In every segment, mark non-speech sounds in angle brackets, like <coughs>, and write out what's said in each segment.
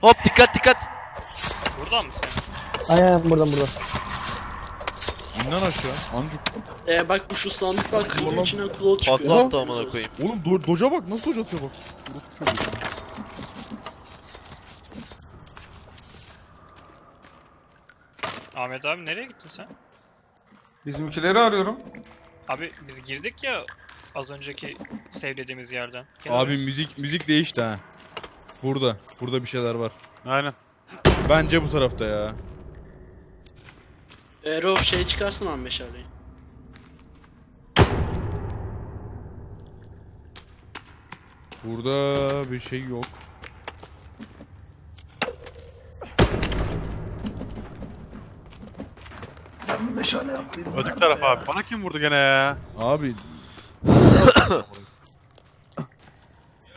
Hop dikkat dikkat. Burada mısın? Aynen buradan buradan. İn lan aşağı. Ancuk. Ee, bak bu şu sandık var kırılıyor Oğlum. içinden klot çıkıyor. Patla attı amına koyayım. Oğlum do doca bak nasıl doca atıyor bak. Ahmet abi nereye gittin sen? Bizimkileri arıyorum. Abi biz girdik ya az önceki sevlediğimiz yerden. Gel Abi müzik müzik değişti ha. Burada. Burada bir şeyler var. Aynen. Bence bu tarafta ya. Rauf şey çıkarsın abi meşaleyi. Burada bir şey yok. Öteki taraf abi. Bana kim vurdu gene ya? Abi. <coughs>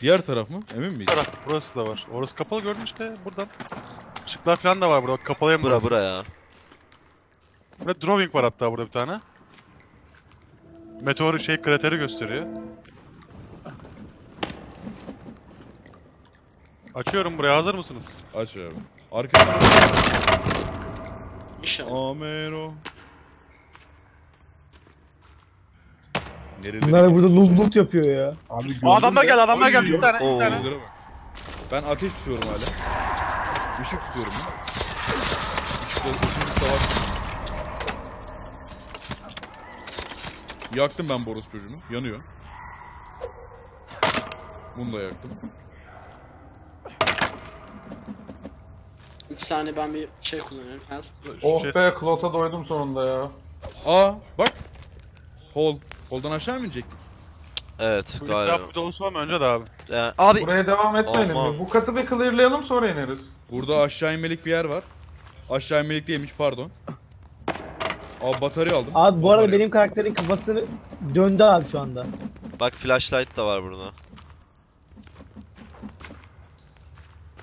Diğer taraf mı? Emin miyiz? Taraf. Burası da var. Orası kapalı gördün işte buradan. Işıklar falan da var burada. Bak Kapalı hem Bura burası. bura ya. Burada drawing var hatta burada bir tane. Meteor şey krateri gösteriyor. Açıyorum buraya hazır mısınız? Aç abi. Arkada. İnşallah. Amero. Nerede? Bunlar burada loot, loot yapıyor ya. Abi O adamlar geldi adamlar geldi bir tane Oo. bir tane. Gözlere bak. Ben ateş tutuyorum hala. Işık tutuyorum. İşte şimdi savaş. Yaktım ben boros çocuğunu. Yanıyor. Bunu da yaktım. İki saniye ben bir şey kullanıyorum. Health. Oh be Klot'a doydum sonunda ya. Aa bak. Hol. Holdan aşağı mı inecektik? Evet Bu galiba. etraf bir dolusu mı önce de abi? Yani, abi Buraya devam etmeyelim Aman. mi? Bu katı bir clearlayalım sonra ineriz. Burada aşağı inmelik bir yer var. Aşağı inmelik değilmiş pardon. Abi batarya aldım. Abi bu arada Batarya. benim karakterin kafasını döndü abi şu anda. bak flashlight da var burada.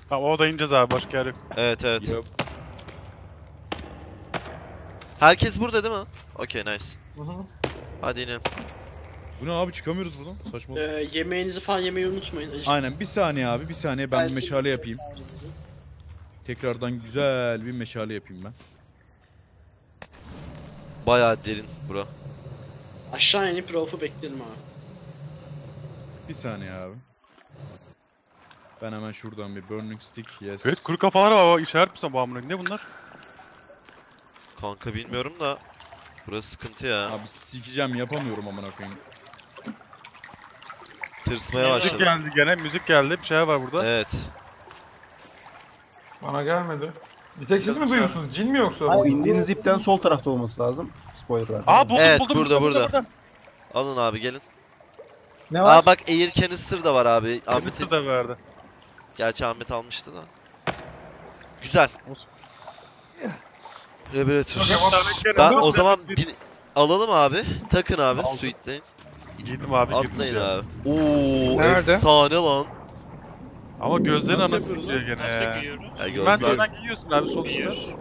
Tamam o da ineceğiz abi başka yer yok. Evet evet. Yok. Herkes burada değil mi? Okey nice. Hı hı. Hadi inelim. Bu ne abi çıkamıyoruz buradan. Saçma. Ee, yemeğinizi falan yemeyi unutmayın. Acı- Aynen bir saniye abi bir saniye ben bir Belki- meşale yapayım. Tekrardan güzel bir meşale yapayım ben. Bayağı derin bura. Aşağı inip Rauf'u bekleyelim abi. Bir saniye abi. Ben hemen şuradan bir burning stick yes. Evet kuru kafalar var işaret misin bu amına? Ne bunlar? Kanka bilmiyorum da. Burası sıkıntı ya. Abi sikeceğim yapamıyorum amına koyayım. Tırsmaya Müzik başladım. geldi gene müzik geldi bir şey var burada. Evet. Bana gelmedi. Bir tek siz mi duyuyorsunuz? Cin mi yoksa? O indiğiniz ipten sol tarafta olması lazım. Spoiler verdim. Aa buldum Evet, buldum burada, burada. Alın abi gelin. Ne var? Aa bak air canister da var abi. Ahmet'in. Ahmet'in de verdi. Gerçi Ahmet almıştı da. Güzel. O- Ben o zaman bir- bin... alalım abi. Takın abi. Aldım. Suite'leyin. Giydim abi girdim Atlayın ya. abi. Oo Nerede? efsane lan. Ama gözlerin anası sıkıyor gene Nasıl ya. giyiyoruz? Ya Ben gözler gözden giyiyorsun abi sol üstte. Giyiyoruz.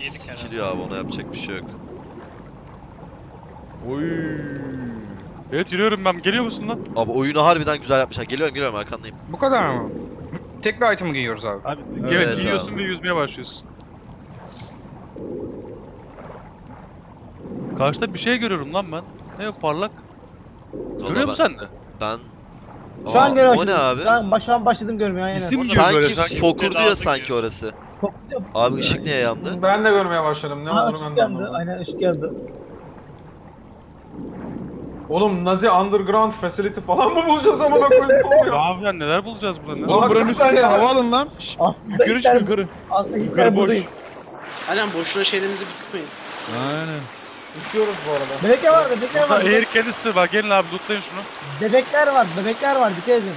Yedik herhalde. sikiliyor abi ona yapacak bir şey yok. Oy. Evet yürüyorum ben. Geliyor musun lan? Abi oyunu harbiden güzel yapmışlar. Geliyorum geliyorum arkandayım. Bu kadar mı? Tek bir item giyiyoruz abi. Abi Evet evet, abi. giyiyorsun ve yüzmeye başlıyorsun. Karşıda bir şey görüyorum lan ben. Ne o parlak? Valla Görüyor musun sen de? Ben... Şu an Aa, görmeye O ne abi? Şu an, baş- şu an başladım görmeye aynen. İsim Sanki böyle sanki. fokur diyor Lazım sanki diyorsun. orası. Abi ışık niye yandı? Ben de görmeye başladım. Ne Aa, ışık ben de anlamadım. Aynen ışık geldi. Oğlum Nazi Underground Facility falan mı bulacağız amına koyayım? Ne oluyor? Abi ya neler bulacağız burada? Ne? Oğlum, buranın üstünde ya. hava alın lan. Şşş, Aslında yukarı çık Hitler, yukarı. aslında Yukarı boş. buradayım. Aynen boşuna şeylerinizi bitirmeyin. Aynen. Uçuyoruz bu arada. Bebekler var, bebekler var. Burada air canister var. Gelin abi lootlayın şunu. Bebekler var, bebekler var. Dikkat edin.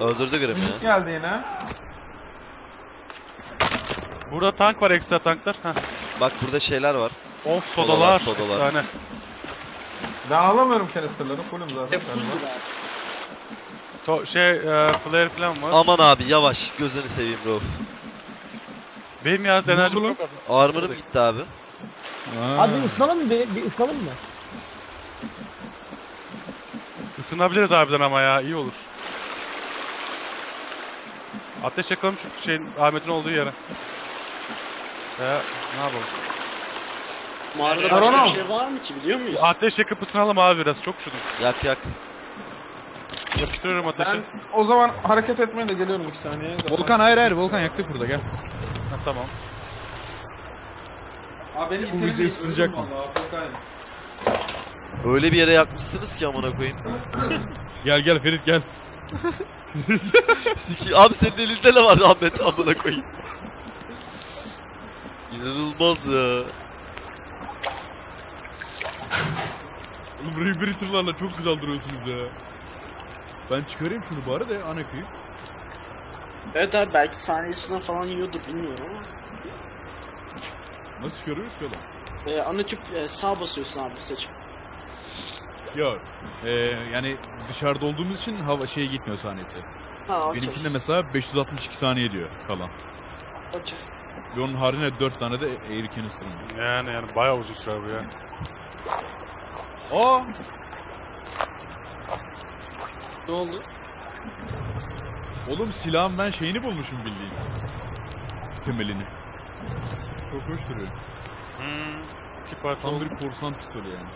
Öldürdü Grim Müzik ya. geldi yine. Burada tank var ekstra tanklar. Heh. Bak burada şeyler var. Of Sodalar, sodalar. sodalar. Efsane. Ben alamıyorum canisterları. Fullüm zaten. E. To şey e, flare falan var. Aman abi yavaş. Gözünü seveyim Rauf. Benim yalnız Ne enerjim çok az. Armor'ım gitti abi. Aa. Abi ısınalım mı? Bir, bir ısınalım mı? Isınabiliriz harbiden ama ya iyi olur. Ateş yakalım şu şeyin Ahmet'in olduğu yere. Ya ne yapalım? Mağarada başka bir şey var mı ki biliyor muyuz? Ateş yakıp ısınalım abi biraz çok üşüdüm. Yak yak. Yapıştırıyorum ateşi. Ben o zaman hareket etmeye de geliyorum 2 saniye. Volkan hayır hayır Volkan yaktık burada gel. Ha, tamam. Abi beni Bu bizi ısıtacak mı? Öyle bir yere yakmışsınız ki amına koyayım. <laughs> Gel gel Ferit gel. Siki abi senin elinde ne var Ahmet amına koyayım. İnanılmaz ya. Oğlum Rebreather'larla çok güzel duruyorsunuz ya. Ben çıkarayım şunu bari de ana kıyıp. Evet abi belki saniyesinden falan yiyordur bilmiyorum ama. Nasıl çıkarıyoruz ki oğlum? Ee, ana tüp e, sağ basıyorsun abi seçim. Yok. Ee, yani dışarıda olduğumuz için hava şeye gitmiyor saniyesi. Ha okey. Benimkinde mesela 562 saniye diyor kalan. okey. Ve onun haricinde 4 tane de Air Canister'ım var. Yani yani bayağı uzun sürer bu ya. Aa! Ne oldu? Oğlum silahın ben şeyini bulmuşum bildiğin. Temelini. Çok hoş duruyor. Hmm. İki parça Tam oldu. bir korsan pistolü yani.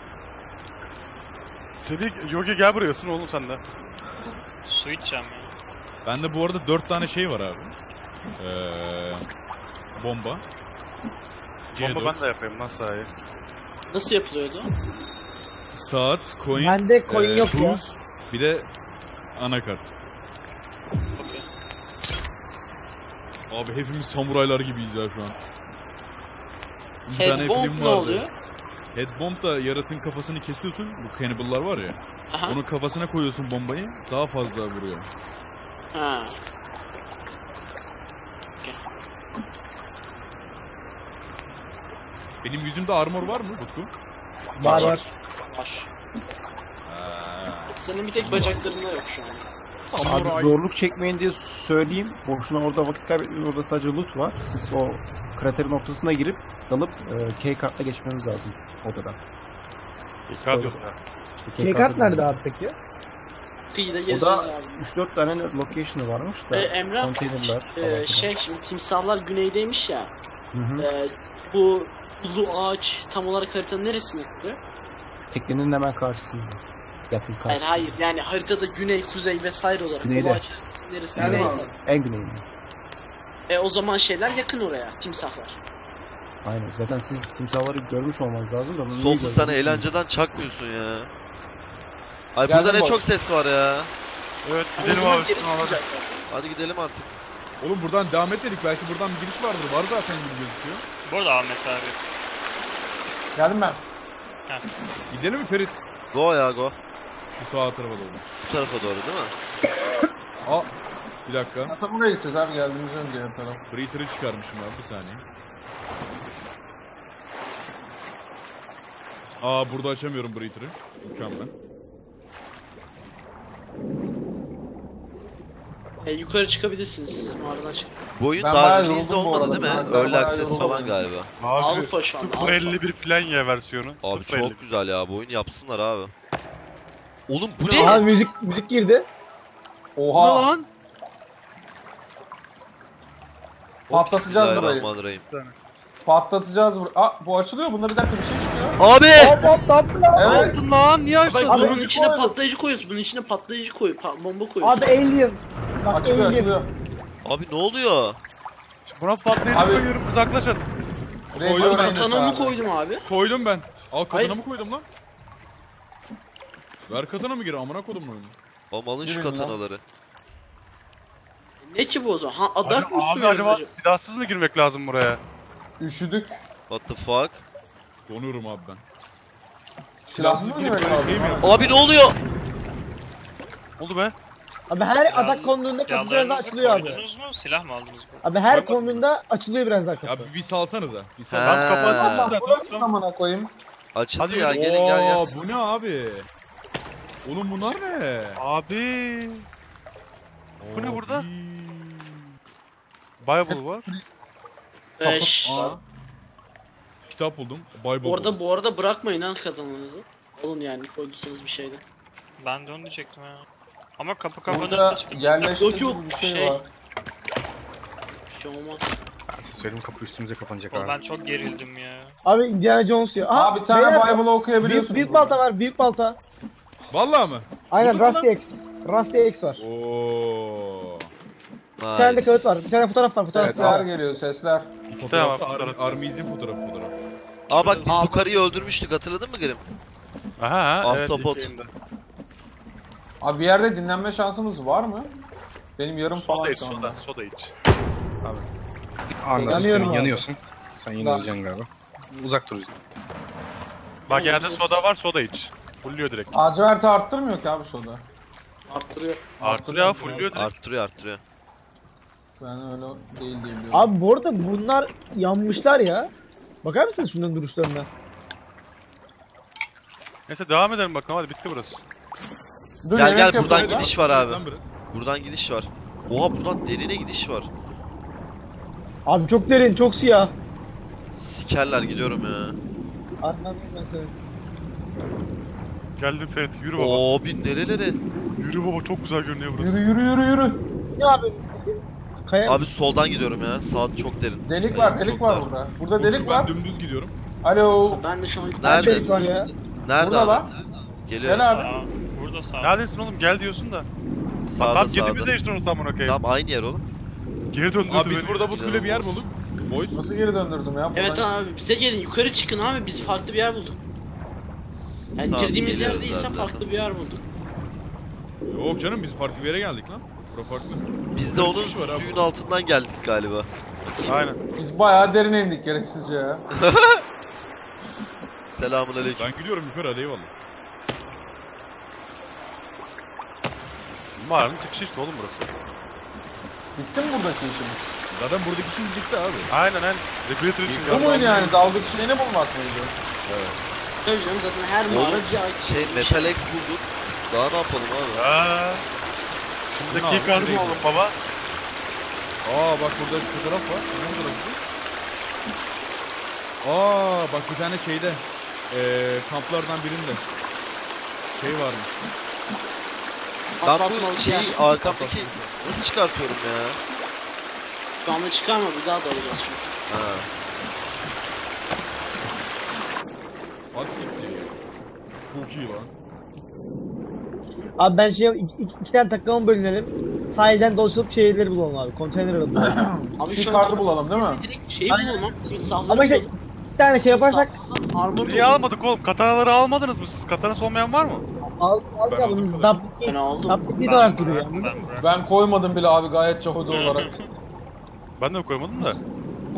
Semih, Yogi gel buraya ısın oğlum sen de. Su içeceğim ya. Bende bu arada 4 tane şey var abi. Ee, bomba. Bomba C4, ben de yapayım lan sahi. Nasıl yapılıyordu? Saat, coin, Bende coin ee, yok ya. buz, bir de anakart. Okey. Abi hepimiz samuraylar gibiyiz ya şu an. Bir tane Headbomb film ne vardı. oluyor? Headbomb da yaratığın kafasını kesiyorsun. Bu cannibal'lar var ya. Aha. Onun kafasına koyuyorsun bombayı. Daha fazla vuruyor. Ha. Benim yüzümde armor var mı Utku? Var var. Var. Ha. Senin bir tek bacaklarında yok şu an. Abi zorluk çekmeyin diye söyleyeyim. Boşuna orada vakit kaybetmeyin. Orada sadece loot var. Siz o kraterin ortasına girip dalıp e, K kartla geçmeniz lazım odadan. Kart yok. İşte K kartı nerede abi peki? Kıyıda da abi. 3-4 tane location'ı varmış da. Ee, Emrah, konteynerler falan filan. şey şimdi timsahlar güneydeymiş ya. Hı hı. Ee, bu ulu ağaç tam olarak haritanın neresinde? Teknenin hemen karşısında. Yatın Hayır karşısında. hayır yani haritada güney, kuzey vesaire olarak Güneyde. Güneyde. En güneyinde. E o zaman şeyler yakın oraya timsahlar. Aynen. Zaten siz timsahları görmüş olmanız lazım da. bunu niye Sofu sen görmediniz? eğlenceden çakmıyorsun ya. Ay Geldim burada ne çok ses var ya. Evet gidelim abi. hadi. gidelim artık. Oğlum buradan devam etmedik. Belki buradan bir giriş vardır. Var zaten gibi gözüküyor. Bu arada Ahmet abi. Geldim ben. Gidelim mi Ferit? Go ya go. Şu sağ tarafa doğru. Bu tarafa doğru değil mi? <coughs> Aa. Bir dakika. Zaten buraya gideceğiz abi geldiğimizden diğer taraf. Breather'ı çıkarmışım abi. Bir saniye. Aa burada açamıyorum Breather'ı. Mükemmel. E, yukarı çıkabilirsiniz mağaradan çık. Bu oyun Ben daha bayağı release yoruldum bu olmadı arada. değil mi? Ben Early bayağı access yoruldum. falan galiba. Abi Alfa şu an, 0.51 falan ya versiyonu. Abi 0.50. çok güzel ya. Bu oyunu yapsınlar abi. Oğlum bu ne? Aha müzik müzik girdi. Oha. lan? Patlatacağız burayı. Bismillahirrahmanirrahim. Patlatacağız burayı. Aa bu açılıyor. Bunda bir dakika bir şey çıkıyor. Abi! Hop tatlı lan. Evet. Aldın lan niye Bak açtın? bunun Abi, içine koydum. patlayıcı koyuyorsun. Bunun içine patlayıcı koy, pa- bomba koyuyorsun. Abi alien. Bak Açılıyor alien. açılıyor. Abi ne oluyor? Buna patlayıcı Abi- koyuyorum uzaklaşın. Radio Koydum ben. öğrenmesi Katanamı abi. koydum abi. Koydum ben. Al katana Hayır. mı koydum lan? Ver katana mı gir amına kodum oyunu. Oğlum alın şu Yürüyün lan. katanaları. Ne ki bu o zaman? Ha adak mı abi sunuyoruz acaba acaba? silahsız mı girmek lazım buraya? Üşüdük. What the fuck? Donuyorum abi ben. Silahsız mı girip böyle lazım? şey mi abi? ne oluyor? Oldu be. Abi her adak konduğunda kapı biraz daha Silahlarınızı açılıyor abi. koydunuz mu? Silah mı aldınız bu? Abi her konduğunda açılıyor biraz daha kapı. Ya bir, bir salsanıza. Bir sal. He. Ben kapattım Allah burası amına koyayım. Açıldı Hadi ya gelin gel gel. Oo, bu ne abi? Oğlum bunlar ne? Abi. Bu ne burada? Bible var. Aa. Kitap buldum. Bible orada bu arada bırakmayın lan katananızı. Alın yani koyduysanız bir şeyde. Ben de onu diyecektim ya. Ama kapı Burada kapanırsa çıkıp Yok, yerleştirici yok, bir şey, şey. var. şey olmaz. Söyleyeyim kapı üstümüze kapanacak Oğlum abi. ben çok gerildim ya. Abi Indiana Jones ya. Aha, Abi bir tane beyler, Bible büyük, okuyabiliyorsunuz. büyük burada. balta var büyük balta. Vallahi mı? Aynen Rusty X. Rusty X var. Oo. Bir tane de kağıt var. Bir tane fotoğraf var. Fotoğraf Sesler var. geliyor sesler. Fotoğrafta Tamam, Ar- fotoğraf. Armiz'in fotoğrafı fotoğraf. Aa bak biz bu karıyı öldürmüştük hatırladın mı Grim? Aha evet. Ahtapot. ilk yayında. Abi bir yerde dinlenme şansımız var mı? Benim yarım Soda falan iç şu anda. soda. Soda iç. Anladım Yanıyorum sen abi. yanıyorsun. Sen yine Ben- öleceksin galiba. Uzak dur bizden. Bak yerde soda var soda iç. Fulluyor direkt. Laciverti arttırmıyor ki abi soda. Arttırıyor. Artırıyor fulluyor direkt. Arttırıyor arttırıyor. Ben öyle değil diye biliyorum. Abi bu arada bunlar yanmışlar ya. Bakar mısınız şunların duruşlarına? Neyse devam edelim bakalım hadi bitti burası. Dur, Gel gel buradan gidiş var abi. Buradan gidiş var. Oha buradan derine gidiş var. Abi çok derin, çok siyah. Sikerler gidiyorum ya. Anladım ben seni. Geldim Ferit yürü baba. Oo bin nerelere? Yürü baba çok güzel görünüyor burası. Yürü yürü yürü yürü. Ne abi? Kaya Abi soldan gidiyorum ya. Sağ çok derin. Delik var Ee, delik çok var dar. burada. Burada Dur, delik ben var. dümdüz gidiyorum. Alo. Ben de şu an Nerede? delik var ya. Nerede Burada abi? lan. Geliyor. Gel abi. Sağ. Burada sağ. Neredesin oğlum gel diyorsun da. Sağda Tam sağda. yerimiz değiştir o zaman okey. Tam aynı yer oğlum. Geri döndürdü Abi biz beni. burada bu kule bir yer bulduk. Boys. Nasıl geri döndürdüm ya? Evet Buradan- abi bize gelin yukarı çıkın abi biz farklı bir yer bulduk. Yani Tamam, girdiğimiz geliyoruz değilse zaten. farklı bir yer bulduk. Yok canım biz farklı bir yere geldik lan. Bura farklı. Biz de onun çıkış var abi. suyun altından geldik galiba. Aynen. Biz bayağı derine indik gereksizce ya. <laughs> Selamun aleyküm. Ben gidiyorum yukarı hadi eyvallah. Mağaranın çıkışı işte oğlum burası. Bitti mi buradaki işimiz? Zaten buradaki işimiz bitti abi. Aynen aynen. Regulator için Bu muydu yani? Dalga şeyini bulmak mıydı? Tabii canım zaten her Oğlum, mağara bir ay. Şey Metal X bulduk. Daha ne yapalım abi? Aaa. Şimdi Bunu key al, nereye bulalım baba. Aa bak burada bir fotoğraf var. Ne fotoğrafı? Aa bak bir tane şeyde. Eee kamplardan birinde. Şey varmış. Ben bu şeyi yer. arkamdaki nasıl çıkartıyorum ya? Şu anda çıkarma bir daha dalacağız çünkü. Ha. Az siktir ya. Çok iyi lan. Abi ben şey iki, iki, iki tane takıma bölünelim. Sahilden dolaşıp şehirleri bulalım abi. Konteyner bulalım. Abi Bir şu kartı bulalım değil mi? direkt şeyi Aynen. bulalım. Şimdi safları Ama işte bir tane şey yaparsak Armor Niye almadık oğlum? Katanaları almadınız mı siz? Katanası olmayan var mı? al al Ben ya aldım kadar. Ben aldım. dubli olarak duruyor. Ben, ben, Ben koymadım bile abi gayet Cahoda olarak. Ben de koymadım da.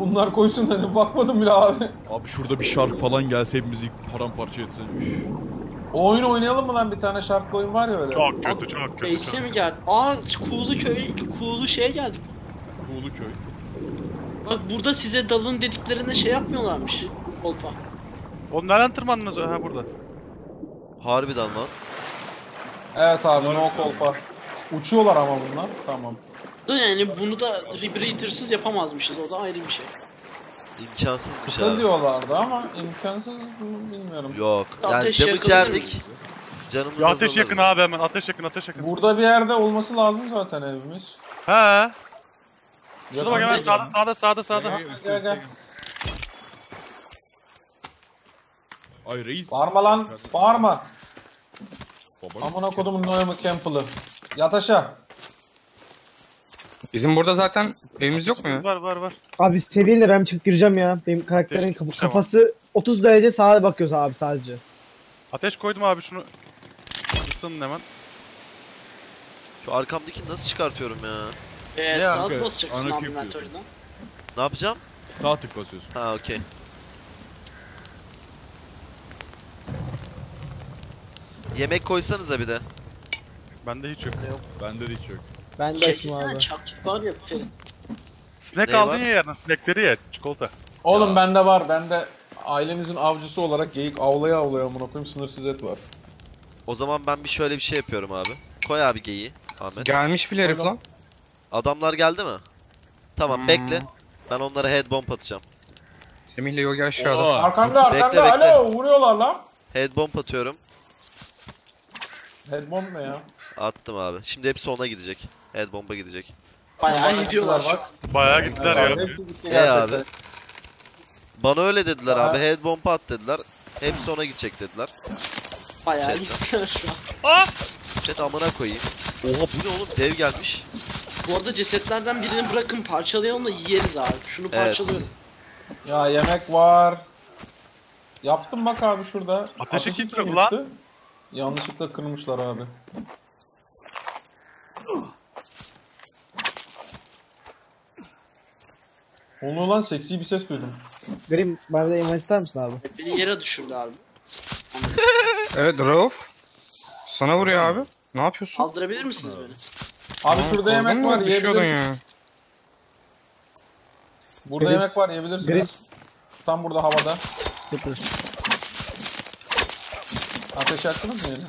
Bunlar koysun dedim bakmadım bile abi. Abi şurada bir şark falan gelse hepimizi paramparça etse. O oyunu oynayalım mı lan bir tane şarkı oyun var ya öyle. Çok kötü çok kötü. Çok mi geldi? Aa Kuğulu köy, Kuğulu şeye geldik. Kuğulu köy. Bak burada size dalın dediklerinde şey yapmıyorlarmış. Kolpa. Oğlum nereden tırmandınız? Ha burada. Harbiden lan. Evet abi no kolpa. Uçuyorlar ama bunlar. Tamam. Da yani bunu da Rebreathers'ız yapamazmışız. O da ayrı bir şey. İmkansızmış Kısa abi. diyorlardı ama imkansız mı bilmiyorum. Yok. Yani Ateş damage yakabilir yerdik. miyiz? Canımız Ya ateş azalırdı. yakın abi hemen. Ateş yakın ateş yakın. Burada bir yerde olması lazım zaten evimiz. He. Şurada bak hemen Yakın- sağda sağda sağda sağda. Gel, gel, Gel. Ay reis. Bağırma lan. Bağırma. Amına kodumun Noyamı Campbell'ı. Yat aşağı. Bizim burada zaten evimiz yok mu ya? Var var var. Abi seviyeyle ben çıkıp gireceğim ya. Benim karakterin kaf- Tamam. kafası 30 derece sağa bakıyor abi sadece. Ateş koydum abi şunu. Isının hemen. Şu arkamdakini nasıl çıkartıyorum ya? Ee, Ne saat kanka? basacaksın Ana abi yapıyorsun. inventörden. Ne yapacağım? Sağ tık basıyorsun. Ha okey. Yemek koysanıza bir de. Bende hiç yok. Bende de hiç yok. Ben de açım abi. çakit var ya Ferit. Snack Ne aldın var? ya yerine. Snackleri ye. Çikolata. Oğlum Ya. bende var. Bende ailemizin avcısı olarak geyik avlaya avlaya amına koyayım sınırsız et var. O zaman ben bir şöyle bir şey yapıyorum abi. Koy abi geyiği. Ahmet. Gelmiş bile herif lan. Adamlar geldi mi? Tamam Hmm. bekle. Ben onlara head bomb atacağım. Semih'le Yogi aşağıda. Oha. Arkanda arkanda Bekle, bekle. alo vuruyorlar lan. Head bomb atıyorum. Headbomb ne ya? Attım abi. Şimdi hepsi ona gidecek. Head bomb'a gidecek. Bayağı gidiyorlar. Bak. Bayağı gittiler Evet, ya. E abi. Bana öyle dediler abi. Head bomb at dediler. Hepsi ona gidecek dediler. Bayağı gittiler şu an. Aa! Chat amına koyayım. Oha bu ne oğlum? Dev gelmiş. Bu arada cesetlerden birini bırakın parçalayalım da yeriz abi. Şunu Evet. parçalıyorum. Ya yemek var. Yaptım bak abi şurada. Ateşi kim kırdı yıktı? Yanlışlıkla kırmışlar abi. Oluyor lan seksi bir ses duydum. Grim bana de invite atar mısın abi? Beni yere düşürdü abi. Evet Rauf. Sana vuruyor abi. Ne yapıyorsun? Kaldırabilir misiniz beni? Abi şurada yemek mu? var Düşüyordun yiyebilirsiniz. ya. Burada Grip. yemek var yiyebilirsiniz. Grip. Tam burada havada. Sıfır. Ateş yaktınız mı yine?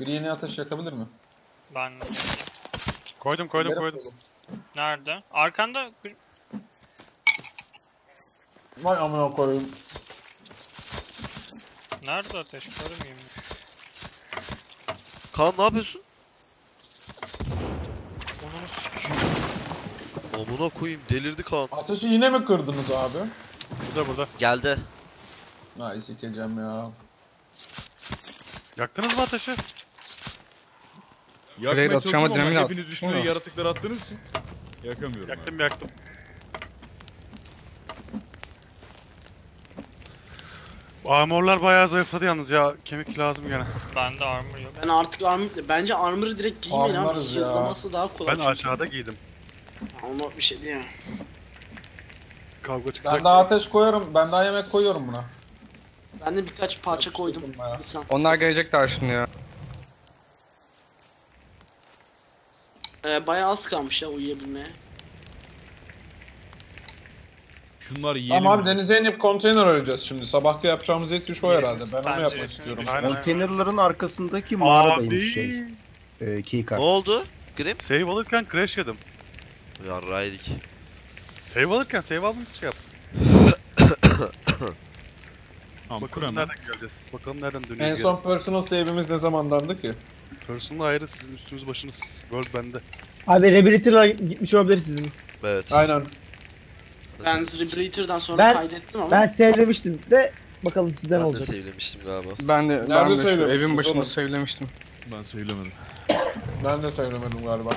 Biri yeni ateş yakabilir mi? Ben Koydum koydum Yarım koydum. koydum. Nerede? Arkanda Vay amına koyayım. nerede ateş görmeyeyim. Kaan ne yapıyorsun? Onu sikeyim. Amına koyayım delirdi Kaan. Ateşi yine mi kırdınız abi? Burada burada. Geldi. Ay sikeceğim ya. Yaktınız mı ateşi? Yakmaya çalışıyorum ama dinamit hepiniz attım üstüne da. yaratıkları attığınız için yakamıyorum abi. Yaktım yaktım. Armorlar bayağı zayıfladı yalnız ya. Kemik lazım gene. Bende armor yok. Ben artık armor... Bence armor'ı direkt giymeyin abi. Yıllaması daha kolay. Ben çünkü. aşağıda giydim. Onu bir şey diyemem. Kavga çıkacak. Ben daha ateş koyarım. Ben daha yemek koyuyorum buna. Ben de birkaç parça koydum. Onlar gelecekler şimdi ya. Ee, bayağı az kalmış ya uyuyabilmeye. Şunlar yiyelim. Tamam abi denize inip konteyner arayacağız şimdi. Sabahki yapacağımız ilk iş o herhalde. Ben onu yapmak istiyorum. Aynen. Konteynerların arkasındaki mağaradaymış şey. Abi. E, keycard. Ne oldu? Grim? Save alırken crash yedim. Yarraydık. Save alırken save almak için yaptım. Tamam Bakalım nereden geleceğiz. Bakalım nereden dönüyor. En son personal save'imiz ne zamandandı ki? Personal ayrı sizin üstünüz başınız. World bende. Abi Rebirth'ler gitmiş olabilir sizin. Evet. Aynen. Ben Rebreather'dan sonra Ben- kaydettim ama. Ben sevlemiştim de bakalım sizden Ben de olacak. sevlemiştim galiba. Ben de, ben Nerede de şu evin başında Oğlum. söylemiştim. Ben söylemedim. Ben de söylemedim galiba.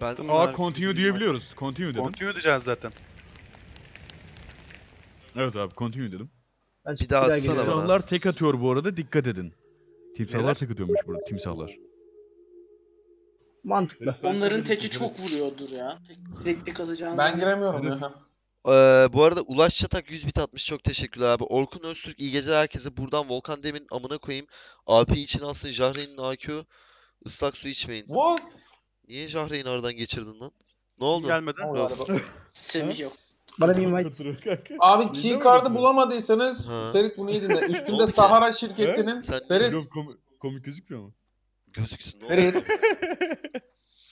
Ben Attım Aa abi. continue diyebiliyoruz. Continue dedim. Continue diyeceğiz zaten. Evet abi continue dedim. Ben Bir daha atsana geliyorum. bana. Timsahlar tek atıyor bu arada dikkat edin. Timsahlar Neler? tek atıyormuş burada timsahlar. Mantıklı. Onların teki çok vuruyordur ya. Tek, tek tek. Ben giremiyorum Evet. ya. Ee, bu arada Ulaş Çatak 100 bit atmış çok teşekkürler abi. Orkun Öztürk iyi geceler herkese. Buradan Volkan Demir'in amına koyayım. AP için alsın Jahreyn'in AQ. Islak su içmeyin. What? Niye Jahreyn'i aradan geçirdin lan? Ne oldu? Gelmeden. Semih yok. Bana bir invite. Abi keycard'ı ki. bulamadıysanız Ha. Ferit bunu iyi dinle. Üstünde? Sahara şirketinin Sen Ferit, Yok, kom- komik gözükmüyor mu? gözüksün. Ne? Ferit, <laughs>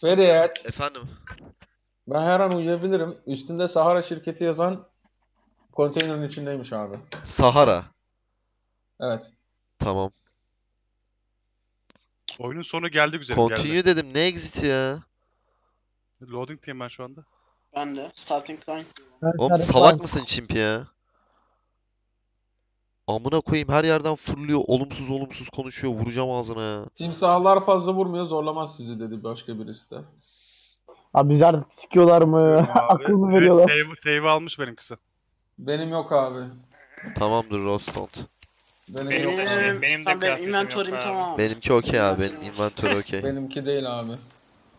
Ferit. Efendim. Ben her an uyuyabilirim. Üstünde Sahara şirketi yazan konteynerin içindeymiş abi. Sahara. Evet. Tamam. Oyunun sonu geldi güzel geldi. Continue dedim. Ne exit ya? Loading diyeyim ben şu anda. Ben de. Starting time. Ben Oğlum salak mısın çimp ya? Amına koyayım her yerden fırlıyor. Olumsuz olumsuz konuşuyor. Vuracağım ağzına ya. Timsahlar fazla vurmuyor zorlamaz sizi dedi başka birisi de. Abi bizi artık sikiyorlar mı? Akıl mı evet, veriyorlar? Save, save almış benimkisi. Benim yok abi. Tamamdır Rostont. Benim, Benim yok abi. şey- benim de tamam, benim abi. tamam. Benimki okey abi. Benim inventörü okey. Benimki değil abi.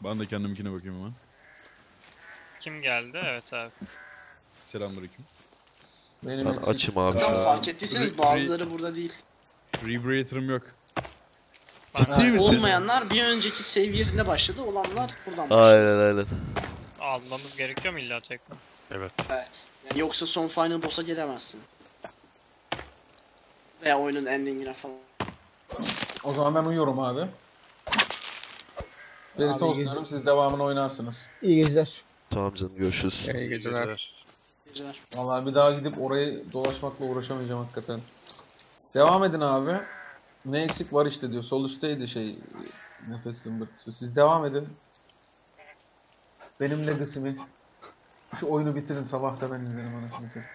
Ben de kendimkine bakayım hemen. Kim geldi? Evet abi. Selamünaleyküm. Benim Ben eksik. açım abi şu an. fark ettiyseniz Re- bazıları burada değil. Rebreather'ım yok. Ben Ciddi misin? Olmayanlar bir önceki save yerinde başladı. Olanlar buradan başladı. Aynen aynen. almamız gerekiyor mu illa tekrar? Evet. Evet. Yani yoksa son final boss'a gelemezsin. Veya oyunun endingine falan. O zaman ben uyuyorum abi. Ferit Abi, olsun diyorum, siz devamını oynarsınız. İyi geceler. Tamam canım görüşürüz. İyi geceler. Güzel. Vallahi bir daha gidip orayı dolaşmakla uğraşamayacağım hakikaten. Devam edin abi. Ne eksik var işte diyor. Sol üstteydi şey. Nefes zımbırtısı. Siz devam edin. Benim legacy'mi. Şu oyunu bitirin sabah da ben izlerim anasını satayım.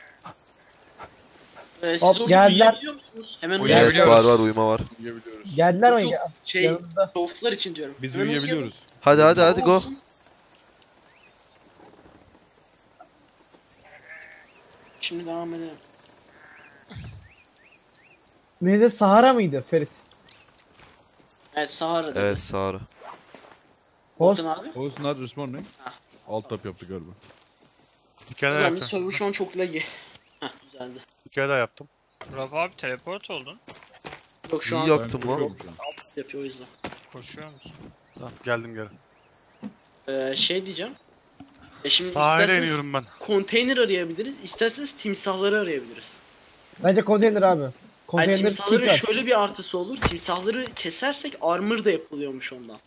Ee, siz Hop, geldiler. uyuyabiliyor musunuz? Hemen Uyuyabiliyoruz. Evet var var uyuma var. Uyuyabiliyoruz. Geldiler mi? Yok, Ya- Şey, Yanımda. soğuklar için diyorum. Biz Hemen uyuyabiliyoruz. Hadi hadi hadi go. Olsun. Şimdi devam edelim. Neydi? Sahara mıydı Ferit? Evet Sahara'da. Evet Sağrı. Host. Abi. Olsun not responding. Ah. Alt tap yaptık galiba. Bir kere daha Ben de yaptım. server şu an çok laggy. Heh güzeldi. Bir kere daha yaptım. Rafa abi teleport oldun. Yok şu İyi an yok. Yaptım koşuyorum lan. şu an. yapıyor o yüzden. Koşuyor musun? Tamam geldim geri. Ee, şey diyeceğim. E şimdi Sahile isterseniz iniyorum ben. konteyner arayabiliriz. isterseniz timsahları arayabiliriz. Bence konteyner abi. Konteyner timsahların kick şöyle bir artısı olur. Timsahları kesersek armor da yapılıyormuş ondan.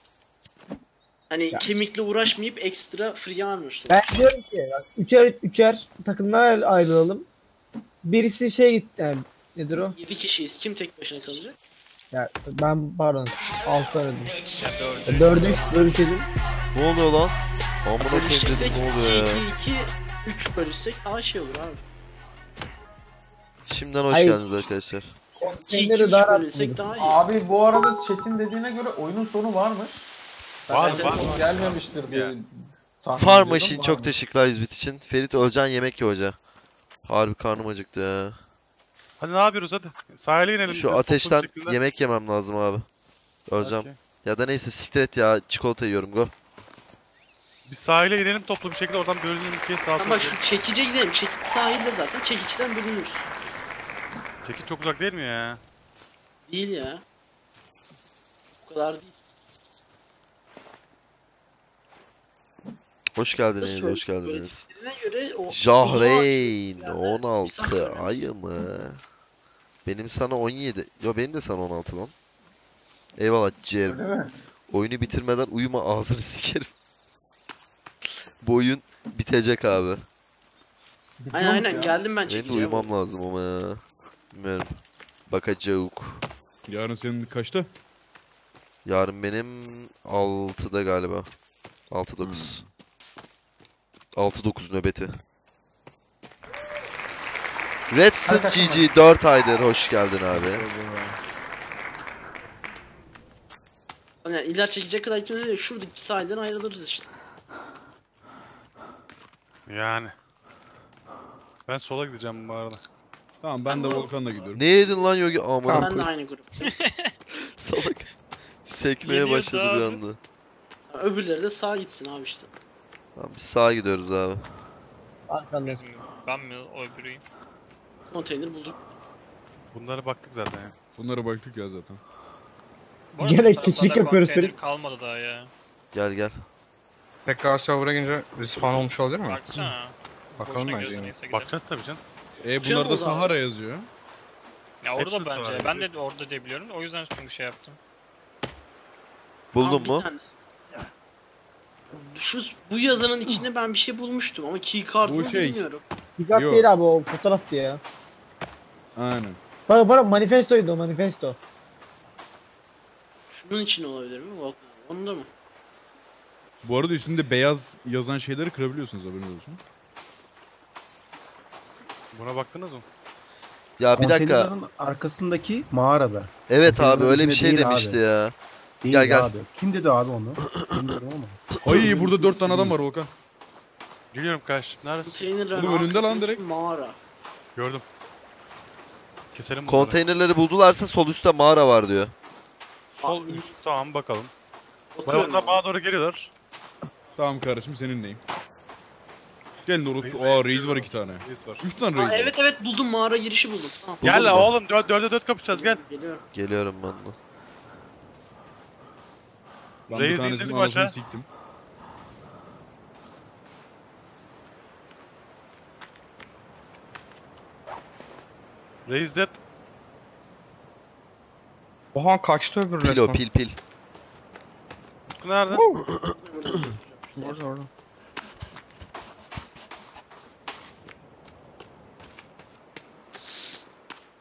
Hani kemikle uğraşmayıp ekstra free armor. Ben diyorum ki bak, üçer üçer takımlar ayrılalım. Birisi şey gitti yani nedir o? 7 kişiyiz. Kim tek başına kalacak? Ya ben pardon 6 aradım. Ya dördü. 4'ü 3 bölüşelim. Ne oluyor lan? Amına koyayım dedim 2 ne oluyor 2 ya? 2 3 bölüşsek daha şey olur abi. Şimdiden hoş Hayır. geldiniz arkadaşlar. 2 2 Konteyneri 3 daha bölüşsek daha iyi. Abi bu arada chat'in dediğine göre oyunun sonu varmış. Ben Var, de var. sonu gelmemiştir diye tahmin Farm ediyordum, Machine çok varmış. teşekkürler İzmit için. Ferit Ölcan yemek ye hoca. Harbi karnım acıktı ya. Hadi ne yapıyoruz hadi. Sahile inelim. Şu ateşten yemek yemem lazım abi. Öleceğim. Ya da neyse siktir et ya çikolata yiyorum go. Bir sahile inelim toplu bir şekilde oradan bölünelim ikiye sağa. Ama şu çekice gidelim. Çekiç sahilde zaten. Çekiçten bölünürüz. Çekil çok uzak değil mi ya? Değil ya. Bu kadar değil. Hoş geldiniz, Söyle- hoş geldiniz. Göre o... Jahreyn Yani 16 misafir ayı mı? Benim sana 17. Yo benim de sana 16 lan. Eyvallah ciğerim. Oyunu bitirmeden uyuma ağzını <laughs> sikerim. Bu oyun bitecek abi. Aynen aynen geldim ben Benim de uyumam lazım ama ya. Bilmiyorum. Bakacağız. Yarın senin kaçta? Yarın benim 6'da galiba. 6-9. 6-9 nöbeti. Redson. GG 4 aydır hoş geldin abi. Yani illa çekice kadar gitmeden değil. Şuradaki sahilden ayrılırız işte. Yani. Ben sola gideceğim bu arada. Tamam ben de Volkan'la gidiyorum. Ne yedin lan Yogi? Aman Ben de aynı grup. <laughs> salak. Sekmeye Yeniyordu başladı bir abi. anda. Öbürleri de sağa gitsin abi işte. Tamam biz sağa gidiyoruz abi. Arkanda. Bizim, ben mi o öbürüyüm? Konteyner bulduk. Bunlara baktık zaten ya. Bunlara baktık ya zaten. Bu arada Gene bu taraflarda keçilik yapıyoruz konteyner. Kalmadı daha ya. Gel gel. Tekrar server'a girince respawn olmuş olabilir mi? Baksana. Bakalım boşuna bence yine. Bakacağız tabii canım. E bunlarda olmaz abi. Sahara yazıyor. Ya orada Hepsi bence. Ben de orada diye biliyorum. O yüzden çünkü şey yaptım. Buldun mu? Şu bu yazanın içinde ben bir şey bulmuştum ama keycard Bu mı şey. bilmiyorum. Dikkat Yok. değil abi o fotoğraftı ya. Aynen. Bak bak manifestoydu o manifesto. Şunun için olabilir mi? Onda mı? Bu arada üstünde beyaz yazan şeyleri kırabiliyorsunuz haberiniz olsun. Buna baktınız mı? Ya bir dakika. Konteynerin arkasındaki mağarada. Evet abi Konteynerin öyle bir içinde şey değil demişti abi. ya. Değil Gel, gel. abi. Kim dedi abi onu? Bilmiyorum ama. <clears throat> Ay burada dört tane adam var Volkan. Geliyorum kardeşim. Neredesin? Oğlum önünde lan arkasındaki direkt. Mağara. Gördüm. Keselim bunları. Konteynerleri buldularsa sol üstte mağara var diyor. Sol üst tamam bakalım. Bakıyorum Bana, abi. bana doğru geliyorlar. Tamam kardeşim seninleyim. Gelin orospu. Aa reis var iki tane. Reis var. Üç tane reis Aa, var. evet evet buldum mağara girişi buldum. Tamam. Gel la oğlum dör, dörde dört kapışacağız gel. Geliyorum. Geliyorum ben de. Ben Reis bir tanesinin indirdim anasını aşağı. siktim. Reis dead. Oha kaçtı öbür Pil o pil pil. Utku nerede? <clears throat> Orada orada.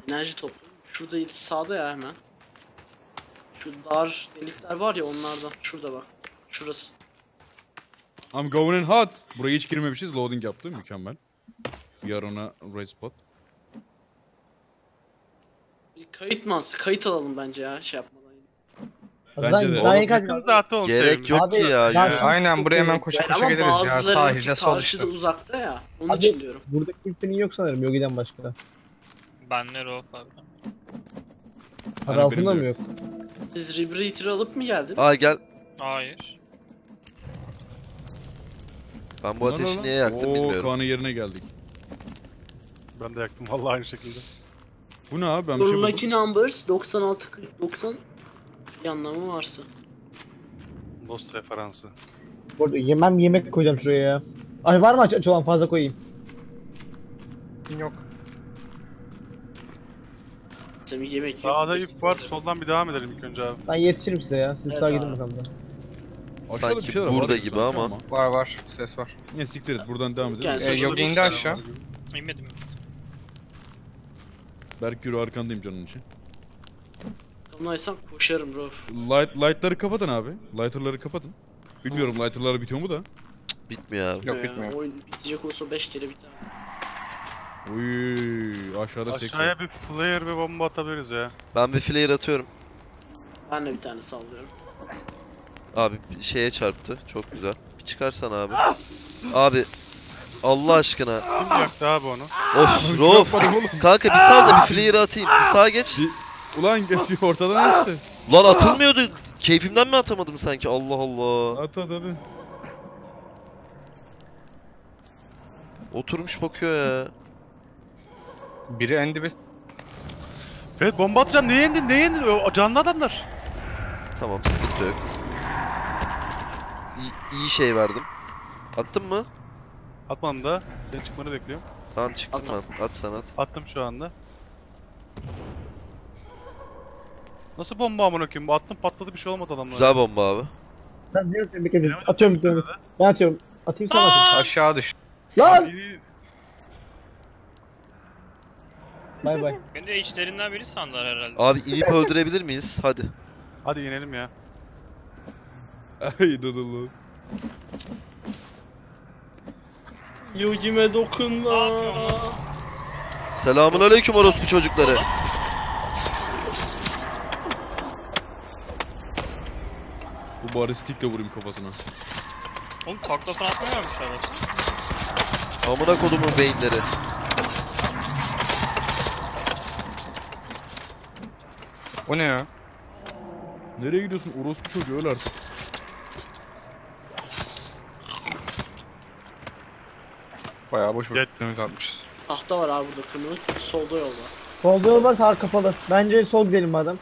Enerji topluyorum. Şurada sağda ya hemen. Şu dar delikler var ya onlardan. Şurada bak. Şurası. I'm going in hot. Buraya hiç girmemişiz. Loading yaptı. Mükemmel. We are on a right spot. Bir kayıt mı alsın? Kayıt alalım bence ya şey yapmadan. Bence de. daha Yakın zaten Gerek yok Abi, ki ya. ben- yürü. Aynen buraya hemen koşa Yani koşa geliriz ya. Sahilde sol karşıda işte. uzakta ya. Onun Abi- için diyorum. Burada kimsenin yok sanırım Yogi'den başka. Benle Rauf abi. Para benim altında mı yok? Siz Rebreather'ı alıp mı geldiniz? Aa gel. Hayır. Ben bu ateşi lan. niye yaktım Oo, bilmiyorum. Kaan'ın yerine geldik. Ben de yaktım vallahi aynı şekilde. Bu ne abi? Ben bir şey buldum. Numbers 96 40 90 bir anlamı varsa. Dost referansı. Bu arada yemem yemek koyacağım şuraya ya. Ay var mı aç, aç olan fazla koyayım. Yok. Semih yemek Sağda yemek ip var. Soldan bir devam edelim ilk önce abi. Ben yetişirim size ya. Siz Evet sağa abi. gidin bakalım da. Aşağıda Sanki bir şeyler var burada gibi sanki ama. Var var. Ses var. Ne siktir et. Buradan devam edelim. Yani Ee, yok indi aşağı. İnmedim. Berk yürü arkandayım canın için. Damlaysam koşarım Rauf. Light, light'ları kapatın abi. Lighter'ları kapatın. Bilmiyorum lighter'lar bitiyor mu da. Bitmiyor abi. Yok Ya, bitmiyor. Oyun bitecek olsa 5 kere biter. Uy aşağıda var. Aşağıya bir flare ve bomba atabiliriz ya. Ben bir flare atıyorum. Ben de bir tane sallıyorum. Abi şeye çarptı. Çok güzel. Bir çıkarsan abi. Abi Allah aşkına. Kim yaktı abi onu? Of Rauf. Kanka bir sal da bir flare atayım. Bir sağa geç. Ulan geçiyor ortadan işte. Lan atılmıyordu. Keyfimden mi atamadım sanki? Allah Allah. At at hadi. Oturmuş bakıyor ya. Biri en dibe Fred bomba atacağım. Neye indin? Neye indin? O canlı adamlar. Tamam sıkıntı yok. İyi, iyi şey verdim. Attın mı? Atmadım da. Senin çıkmanı bekliyorum. Tamam çıktım At, ben. At sen at. Attım şu anda. Nasıl bomba amına koyayım? Bu Attım patladı bir şey olmadı adamlara. Güzel bomba abi. Ben diyorum ki bekleyin. Atıyorum bir tane. Ben atıyorum. Atayım sen atayım. aşağı düş. Lan! Bay bay. <laughs> Beni de içlerinden biri sandılar herhalde. Abi inip öldürebilir miyiz? Hadi. Hadi inelim ya. Ay inanılmaz. Yojime dokunma. Selamun aleyküm orospu çocukları. Bari stickle vurayım kafasına. Oğlum takla falan atmıyormuşlar baksana. Amına kodumun beyinleri. O ne ya? Nereye gidiyorsun orospu çocuğu öl artık. Bayağı boş Get. dinamit atmışız. Tahta var abi burada kırmızı. Solda yol var. Solda yol var sağ kapalı. Bence sol gidelim madem.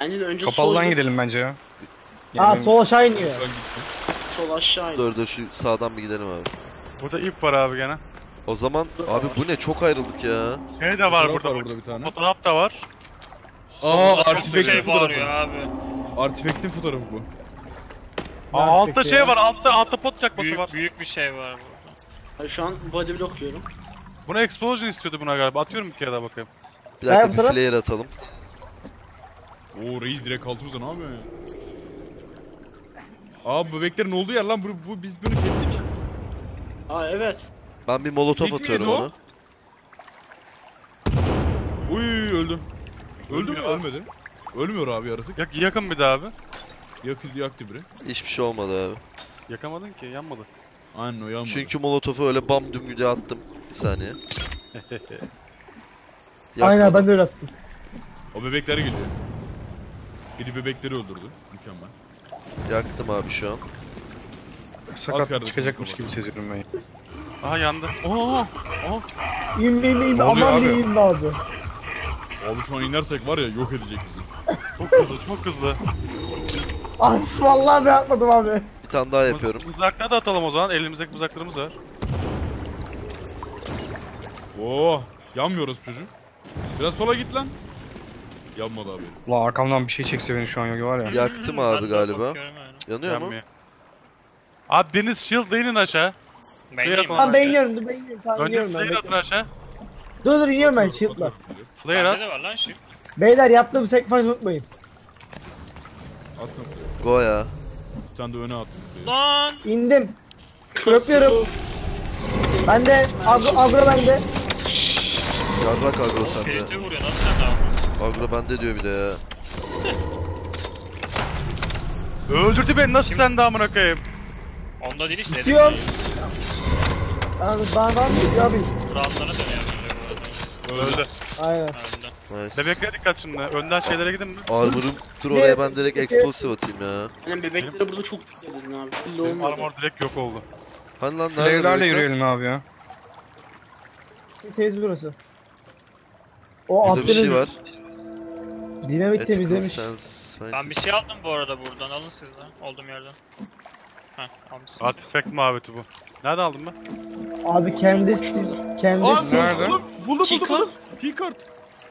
Bence de önce sol Kapalıdan gidelim bence ya. Aa Yani sol aşağı iniyor. Sol aşağı in. Dur dur şu sağdan bir gidelim abi. Burada ip var abi gene. O zaman Burada abi var. bu ne çok ayrıldık ya. Şey de var burada. var burada bir tane. Fotoğraf da var. Aa artifact'in şey fotoğrafı. abi. Artifact'in fotoğrafı bu. Aa, altta şey ya? var. Altta altta pot çakması Büyük, var. büyük bir şey var burada. Abi şu an body block diyorum. Buna explosion istiyordu buna galiba. Atıyorum bir kere daha bakayım. Bir dakika bir flare atalım. Oo reis direkt altımızda ne yapıyor ya? Abi bebeklerin olduğu yer lan bu, bu biz bunu kestik. Aa evet. Ben bir molotof miydi atıyorum o? ona. Uy öldü. Öldü mü? Ölmüyor. Ölmedi. Ölmüyor abi yaratık. Yak yakın bir daha abi. Yaktı yaktı biri. Hiçbir şey olmadı abi. Yakamadın ki yanmadı. Aynen o yanmadı. Çünkü molotofu öyle bam dümdüğe attım. Bir saniye. Aynen Yakmadım. ben de öyle attım. O bebekler geliyor. Biri bebekleri öldürdü. Yaktım abi şu an. sakat çıkacakmış gibi seziyorum ben. Aha yandı. Aa! İnme inme inme Ne oluyor aman abi? diye inme abi. Abi şu an inersek var ya yok edecek bizi. Çok hızlı çok hızlı. Ay vallahi ben atladım abi. Bir tane daha yapıyorum. Mızrakları da atalım o zaman. Elimizdeki mızraklarımız var. Oo! Yanmıyoruz çocuğum. Biraz sola git lan. Yanmadı abi. Ulan arkamdan bir şey çekse beni şu an yogi var ya. Yaktım Ben abi galiba. Yanıyor mu? Yanmıyor. Abi biriniz shield inin aşağı. Ben Şey iyiyim atalım. Ben abi. beğeniyorum dur beğeniyorum. Tamam Önce iniyorum ben. flare atın bekle. aşağı. Dur dur iniyorum ben shield'la. Flare Bende at. de var lan şu. Beyler yaptığım sacrifice unutmayın. At noktaya. Go ya. Sen de öne at. Lan! İndim. Öpüyorum. Ben de agro, agro bende. Yarrak agro sende. Pirite vuruyor nasıl sen abi? Agro bende diyor bir de ya. Öldürdü beni nasıl sen de amına koyayım? Onda değil işte. Tutuyorum. Abi bana bana tutuyor abi. Kurallara dönüyor. Öldü. Aynen. Öldü. Nice. Bebeklere dikkat şimdi. Önden şeylere gidin mi? Armor'um dur oraya ben direkt explosive atayım ya. Yani bebeklere burada çok dikkat edin abi. Olmadı. armor direkt yok oldu. Hani lan nerede bebekler? yürüyelim abi ya. Temiz burası. O Burada bir şey var. Dinamit temizlemiş. Ben bir şey aldım bu arada buradan. Alın siz de. Olduğum yerden. Heh almışsınız. Artifact muhabbeti bu. Nerede aldın ben? Abi kendi stil, kendi Aa, stil. Nerede? Buldum buldum Keycard. buldum. Keycard.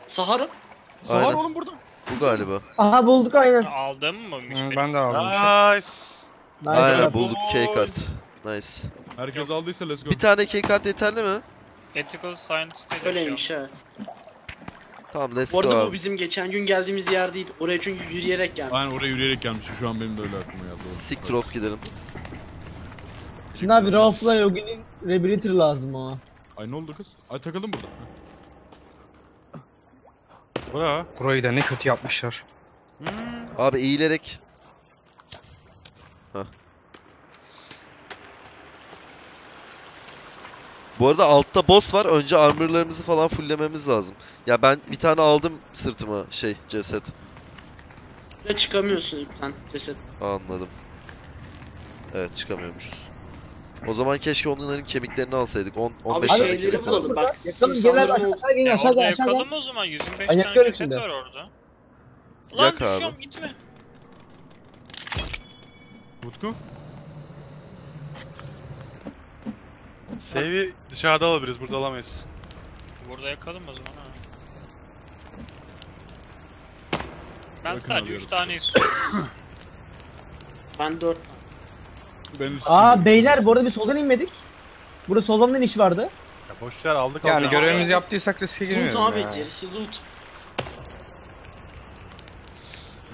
Sahara. Sahar Aynen. oğlum burada. Bu galiba. Aha bulduk aynen. Aldım mıymış Hı, ben de aldım. şey. Nice. Nice Aynen bulduk keycard. Nice. Herkes aldıysa let's go. Bir tane keycard yeterli mi? Ethical Scientist Öyleymiş ha. Tamam let's Bu go arada bu abi. bizim geçen gün geldiğimiz yer değil. Oraya çünkü yürüyerek geldik. Aynen oraya yürüyerek gelmişim. Şu an benim de öyle aklıma geldi. Siktir off gidelim. Şimdi abi Rauf'la Yogi'nin Rebreather lazım o. Ay ne oldu kız? Ay takıldım burada. Bu ne? Burayı da ne kötü yapmışlar. Abi eğilerek. Bu arada altta boss var. Önce armorlarımızı falan fulllememiz lazım. Ya ben bir tane aldım sırtıma şey ceset. Buraya çıkamıyorsun ipten ceset. Anladım. Evet çıkamıyormuşuz. O zaman keşke onların kemiklerini alsaydık. 10 15 Abi tane şeyleri kemik bulalım aldım. bak. Yakalım gel insanların abi o- aşağı Ya aşağı orada gel aşağı gel. yakalım o zaman 125 Ben tane yakıyorum ceset şimdi. var orada. Lan Yak abi. düşüyorum gitme. Utku. Save'i dışarıda alabiliriz. Burada alamayız. Burada yakalım o zaman ha. Ben Bakın sadece alıyorum. 3 tane istiyorum. <coughs> Ben 4 Ben Aa beyler bu arada bir soldan inmedik. Burada soldan da iş vardı. Ya boş ver aldık Yani alacağız. görevimizi yaptıysak riske Loot girmiyoruz abi ya. gerisi loot.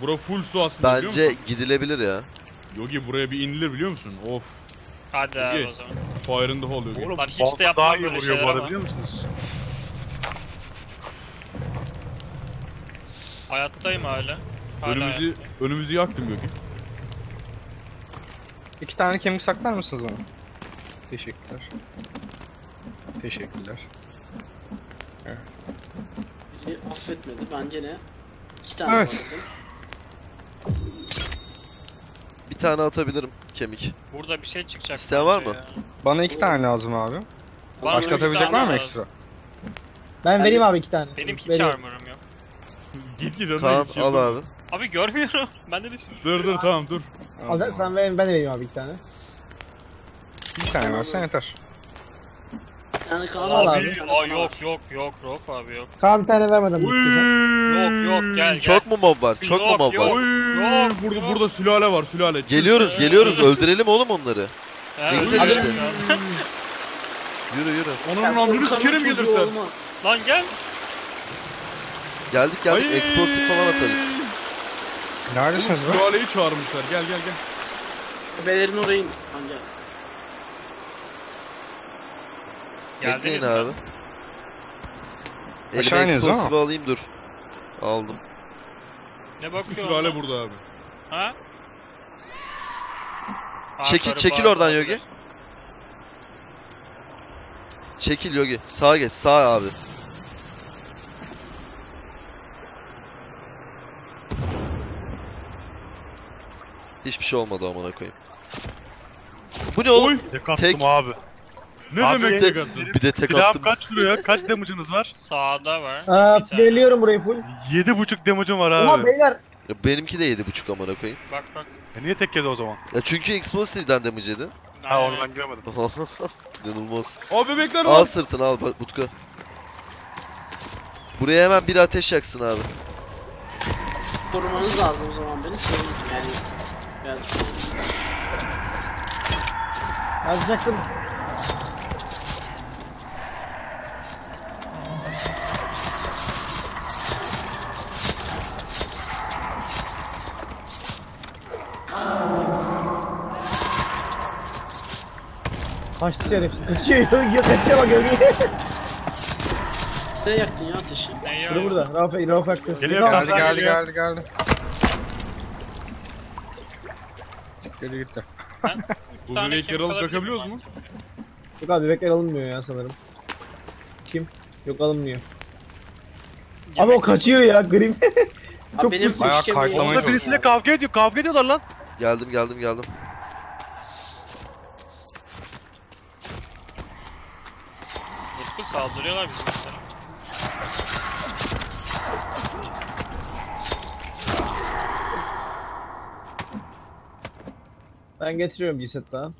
Bura full su aslında biliyor Bence musun? gidilebilir ya. Yogi buraya bir inilir biliyor musun? Of. Hadi abi o zaman. Fire in the hole Yogi. Oğlum Lan hiç de yapmam daha iyi böyle vuruyor şeyler arada ama. biliyor musunuz? Hayattayım hala. Hala Önümüzü, hayattayım. önümüzü yaktım Yogi. İki tane kemik saklar mısınız bana? Teşekkürler. Teşekkürler. Biri affetmedi bence ne? 2 tane Evet. var. Bir tane atabilirim kemik. Burada bir şey çıkacak. İsteyen var bence mı? ya. Bana iki tane lazım abi. Bana Başka atabilecek tane var mı lazım. ekstra? Ben vereyim abi iki tane. Benim hiç Vereyim. armor'ım yok. Git git önüne Kaan al abi. Abi görmüyorum. <laughs> ben de düşün. Dur dur tamam dur. Al, sen ver, ben de vereyim abi iki tane. Bir tane versen yeter. Tane Kaan abi. bir tane Aa yok yok yok Rof abi yok. Kaan bir tane vermeden bu Yok yok gel gel. Çok mu mob var? Çok mu Yok, mob var? yok. Oy, burada burada sülale var sülale. Geliyoruz geliyoruz öldürelim oğlum onları. Ne güzel işte. Yürü yürü. Onun amrını sikerim gelirse. Lan gel. Geldik geldik Ay. explosive falan atarız. Neredesiniz be? Sülaleyi çağırmışlar gel gel gel. Bebelerin oraya indik. Lan gel. Geldiniz Bekleyin mi? abi. Aşağı Elime iniyoruz ama. explosive alayım dur. Aldım. Ne bakıyorsun? sülale burada abi. Ha? Çekil çekil oradan. Yogi. Çekil Yogi. Sağa geç sağ abi. Hiçbir şey olmadı amına koyayım. Bu ne oğlum? Oy. Tek attım Tek- abi. Ne Abi, demek tek- attın? Bir de tek Silahım attım. kaç duruyor? Kaç damage'ınız var? Sağda var. Aa, Bir tane. geliyorum burayı full. 7.5 damage'ım var Ama abi. beyler Ya benimki de 7.5 amına koyayım. Bak bak. E niye tek yedi o zaman? Ya çünkü explosive'den damage yedi. Ha Aynen. onu ben göremedim. <laughs> İnanılmaz. Aa bebekler Al var. sırtını al Utku. Buraya hemen bir ateş yaksın abi. Korumanız lazım o zaman beni. Sorun yani. Gel şuraya. yazacaktım. Kaçtı şerefsiz. Kaçıyor. Ya kaçıyor bak öyle. Nereye yaktın ya ateşi? Ne ya? Burada burada. Rauf Rauf aktı. Geliyor, Tamam. Geldi geldi geldi geldi. Gitti gitti. Bu tane bebek kim yaralı kalabilir bırakabiliyoruz mu? Yok abi bebekler alınmıyor ya sanırım. Kim? Yok alınmıyor. Ama o kaçıyor ya Grim. <laughs> Abi Çok benim. Bayağı kartlamaya Orada birisiyle kavga ediyor. Kavga ediyorlar lan. Geldim geldim geldim. Saldırıyorlar bizimkilere. Ben getiriyorum ceset daha.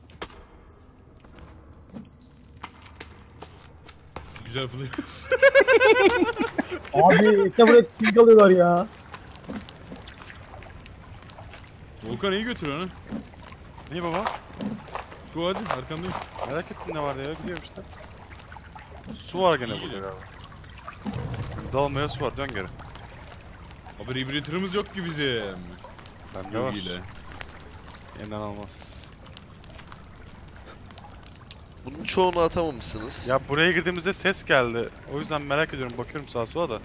Güzel fırlıyor. <laughs> Abi işte buraya kim alıyorlar ya. Volkan iyi götürüyor ha. Niye baba? Bu hadi arkandayım. Merak ettim ne var diye. Biliyorum işte. Su var gene burada galiba. Dalmaya su var. Dön geri. Abi rebreather'ımız yok ki bizim. Bende var. İnanılmaz. Bunun çoğunu atamamışsınız. Ya buraya girdiğimizde ses geldi. O yüzden merak ediyorum. Bakıyorum sağa sola da.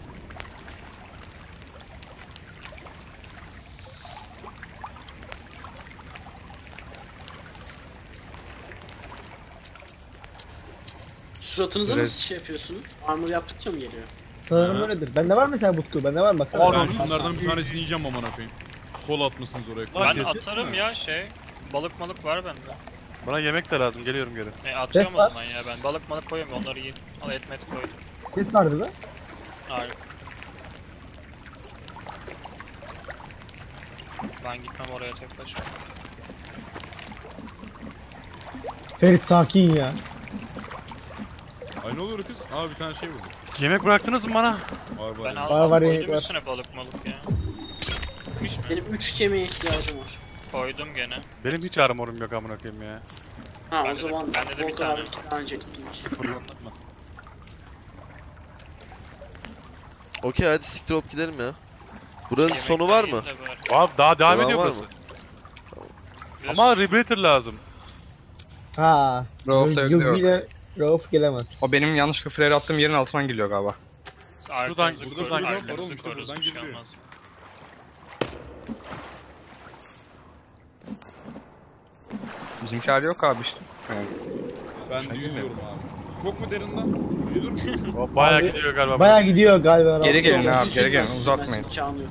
Suratınıza Biraz- nasıl şey yapıyorsunuz? Armor yaptıkça mı geliyor? Sanırım Hı. öyledir. Bende var mı sen Butku? Bende var mı baksana. Abi, Ben şunlardan bir tanesini yiyeceğim amına koyayım. Kol atmışsınız oraya. Ben kesti. atarım ya şey. Balık malık var bende. Bana yemek de lazım. Geliyorum geri. E atıyorum Ses o var. zaman ya ben. Balık malık koyuyorum onları yiyin. Al et met koy. Ses vardı mı? Harika. Ben gitmem oraya tek başıma. Ferit sakin ya. Ay ne olur kız? Aa bir tane şey vurdu. Yemek bıraktınız mı bana? Var var. Ben ya. al, Var, koydum var. üstüne balık malık ya. Gitmiş mi? Benim 3 kemiğe ihtiyacım var. Koydum gene. Benim hiç armorum yok amına koyayım ya. Ha Bende o de- zaman bende de bir Volkan tane. giymiş. Okey hadi siktir olup gidelim ya. Buranın Yemek sonu var mı? de. Abi daha devam Devam ediyor var burası. mı? Biraz- Ama rebreather lazım. Ha. Rauf da yok. Rauf gelemez. O benim yanlışlıkla flare attığım yerin altından geliyor galiba. Şuradan- buradan arkanızı koruruz, buradan bir şey yok abi işte. Yani Ben de yüzüyorum abi. Çok mu derin lan? Yüzülür mü? O <laughs> bayağı gidiyor galiba. Bayağı gidiyor galiba. Geri gelin abi, geri gelin, uzatmayın. İmkanı yok.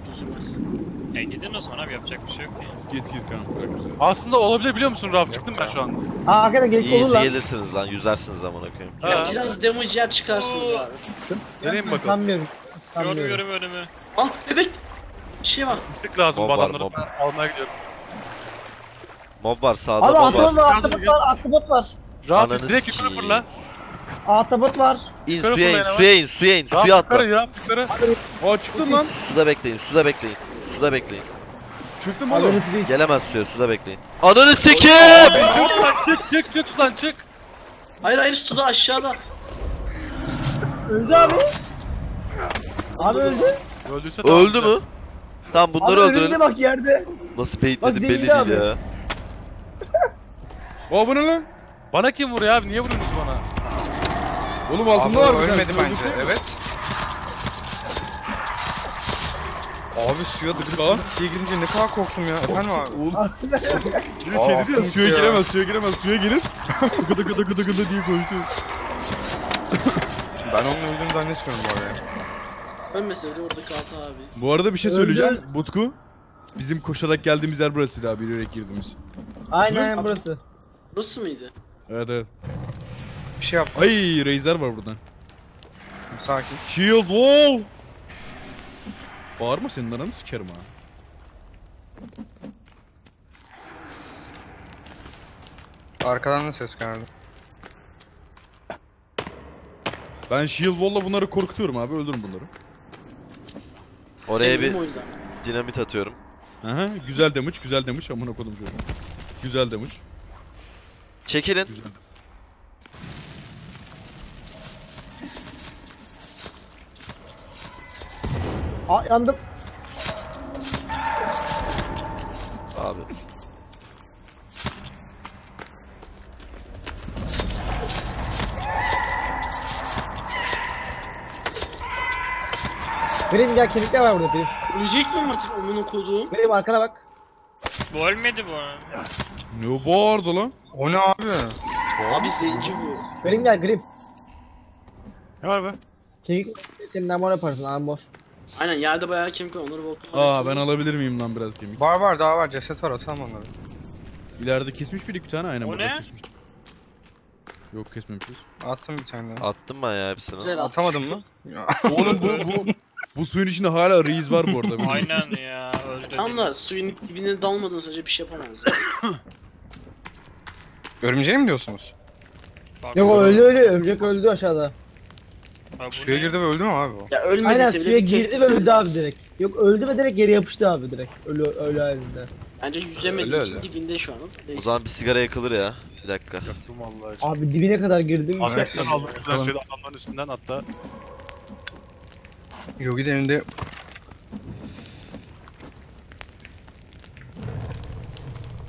E gidin o zaman abi yapacak bir şey yok ya. Git git kanka bırak bizi. Aslında olabilir biliyor musun Raf? Çıktım ben şu anda. Aa hakikaten gelip olur İyi lan. gelirsiniz lan yüzersiniz amına koyayım. Ha. Ya biraz damage yer çıkarsınız abi. Deneyim bakalım. Sanmıyorum. Sanmıyorum. Görmüyorum önümü. Ah bebek! Bir şey var. Tık lazım bu Mob var, adamları mob. ben almaya gidiyorum. Mob var sağda Abi mob atabot var. var, atabot var, atabot var. Raf Ananı direkt yukarı sikeyim. fırla. Atabot var. İn Yukarı suya in fırlayın suya in suya in Raf suya yukarı atla. ya yukarı. Aa çıktın lan. Suda bekleyin suda bekleyin. Suda bekleyin. Çıktım Abi oğlum. Gelemez suya suda bekleyin. Ananı sikeyim! Çık lan çık çık çık lan çık. Hayır hayır suda aşağıda. Öldü abi. Abi öldü. Öldüyse tamam. Öldü mü? Tamam bunları abi bak yerde. Nasıl zengin belli değil abi. ya. Aa bu ne lan? Bana kim vuruyor abi? Niye vuruyorsunuz bana? Oğlum altında o var bir tane. ölmedi bence. Evet. Abi suya Lan. dıgır diye girince ne kadar korktum ya. Efendim abi. De şey dedi ya suya ya. giremez suya giremez suya girin. <laughs> gıdı gıdı gıdı gıdı diye koştu. <laughs> Ben onun öldüğünü zannetmiyorum bu arada. Ölmeseydi orada kaldı abi. Bu arada bir şey Öldü. söyleyeceğim. Butku. Bizim koşarak geldiğimiz yer burasıydı abi yürüyerek girdiğimiz. Aynen aynen burası. Burası mıydı? Evet evet. Bir şey yap. Ay Razer var buradan. Sakin. Shield wall. Bağırma senin ananı sikerim ha. Arkadan da ses geldi. Ben shield wall'la bunları korkutuyorum abi öldürün bunları. Oraya bir o yüzden. dinamit atıyorum. Aha güzel damage güzel damage amına kodum şöyle. Güzel damage. Çekilin. Güzel. Aa yandım. Abi. Grim gel kemikler var burada Grim. Ölecek miyim artık amına koduğum? Grim arkana bak. Bu ölmedi bu. Ne bağırdı lan? O ne abi? Abi zenci bu. Grim gel Grim. Ne var be? Kemik kendinden mor yaparsın abi boş. Aynen yerde bayağı kemik var onları volkan Aa ben alabilir miyim lan biraz kemik? Var var daha var ceset var atalım onları. İleride kesmiş bir iki tane aynen O burada ne? kesmiş. Yok kesmemişiz. Attım bir tane. Attım ben ya hepsini. Güzel at. Atamadın mı? Ya. Oğlum bu <laughs> bu bu suyun içinde hala reis var bu arada. Aynen ya öldü. Tam da suyun dibine dalmadığın sürece bir şey yapamaz. ya. <coughs> Örümceği mi diyorsunuz? Yok o öldü öldü örümcek öldü aşağıda. Bu Suya girdi ve öldü mü abi o? Ya Aynen ölmediyse bile suya bir girdi ve öldü abi direkt. Yok öldü ve direkt yere yapıştı abi direkt. Ölü ölü halinde. Bence yüzemediği Öyle için öyle. dibinde şu an. O Neyse. zaman bir sigara yakılır ya. Bir dakika. Yaktım vallahi. Abi dibine kadar girdim. bir şey Ahmet'ten yapmadım. aldım güzel şeydi adamların üstünden hatta. Yogi de elinde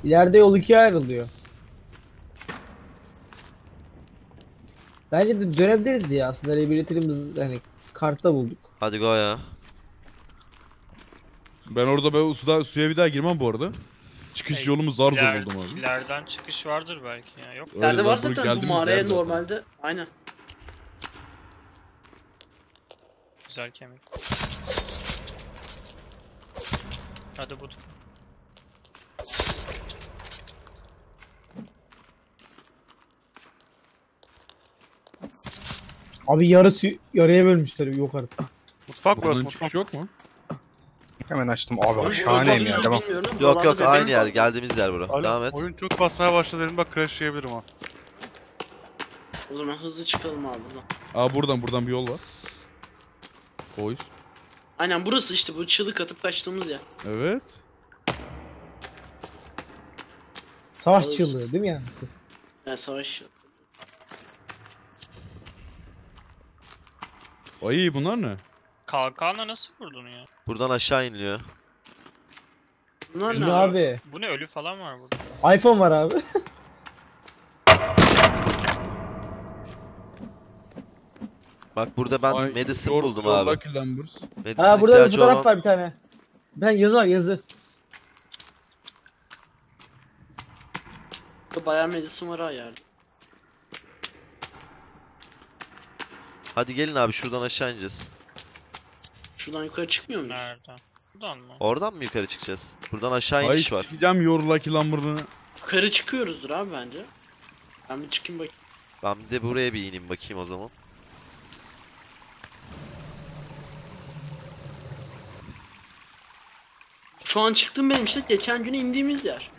İleride yol ikiye ayrılıyor. Bence de dönebiliriz ya aslında Rebirth'imiz hani kartta bulduk. Hadi go ya. Ben orada ben suda, suya bir daha girmem bu arada. Çıkış Ey, yolumuz zar zor İler- buldum abi. İleriden çıkış vardır belki ya. Yok. Öyle Yerde var zar zor zaten bu geldiğimiz mağaraya yer zaten. normalde. Aynen. Güzel kemik. Hadi bu. Abi yarısı yarıya bölmüşler yok artık. Mutfak burası mutfak. yok mu? hemen açtım. Abi şahaneyim ya ama Yok yok aynı yer. Geldiğimiz yer bura. Devam et. Oyun çok basmaya başladı bak crash yiyebilirim ha. O zaman hızlı çıkalım abi buradan. Aa buradan buradan bir yol var. Boys. Aynen burası işte bu çığlık atıp kaçtığımız yer. Evet. Savaş çığlığı değil mi yani? Yani savaş. Ay bunlar ne? Kalkanla nasıl vurdun ya? Buradan aşağı iniliyor. Bunlar ne abi? abi? Bu ne ölü falan var burada. iPhone var abi. <laughs> Bak burada ben Ay, medicine your- buldum your abi. Medicine Ha burada bir fotoğraf olan- var bir tane. Ben yazı var yazı. Bayağı medicine var ha yerde. Hadi gelin abi şuradan aşağı ineceğiz. Şuradan yukarı çıkmıyor muyuz? Nereden? Buradan mı? Oradan mı yukarı çıkacağız? Buradan aşağı Ay iniş var. sikeceğim your lucky number'ını. Yukarı çıkıyoruzdur abi bence. Ben bir çıkayım bakayım. Ben de buraya bir ineyim bakayım o zaman. Şu an çıktım benim işte geçen gün indiğimiz yer.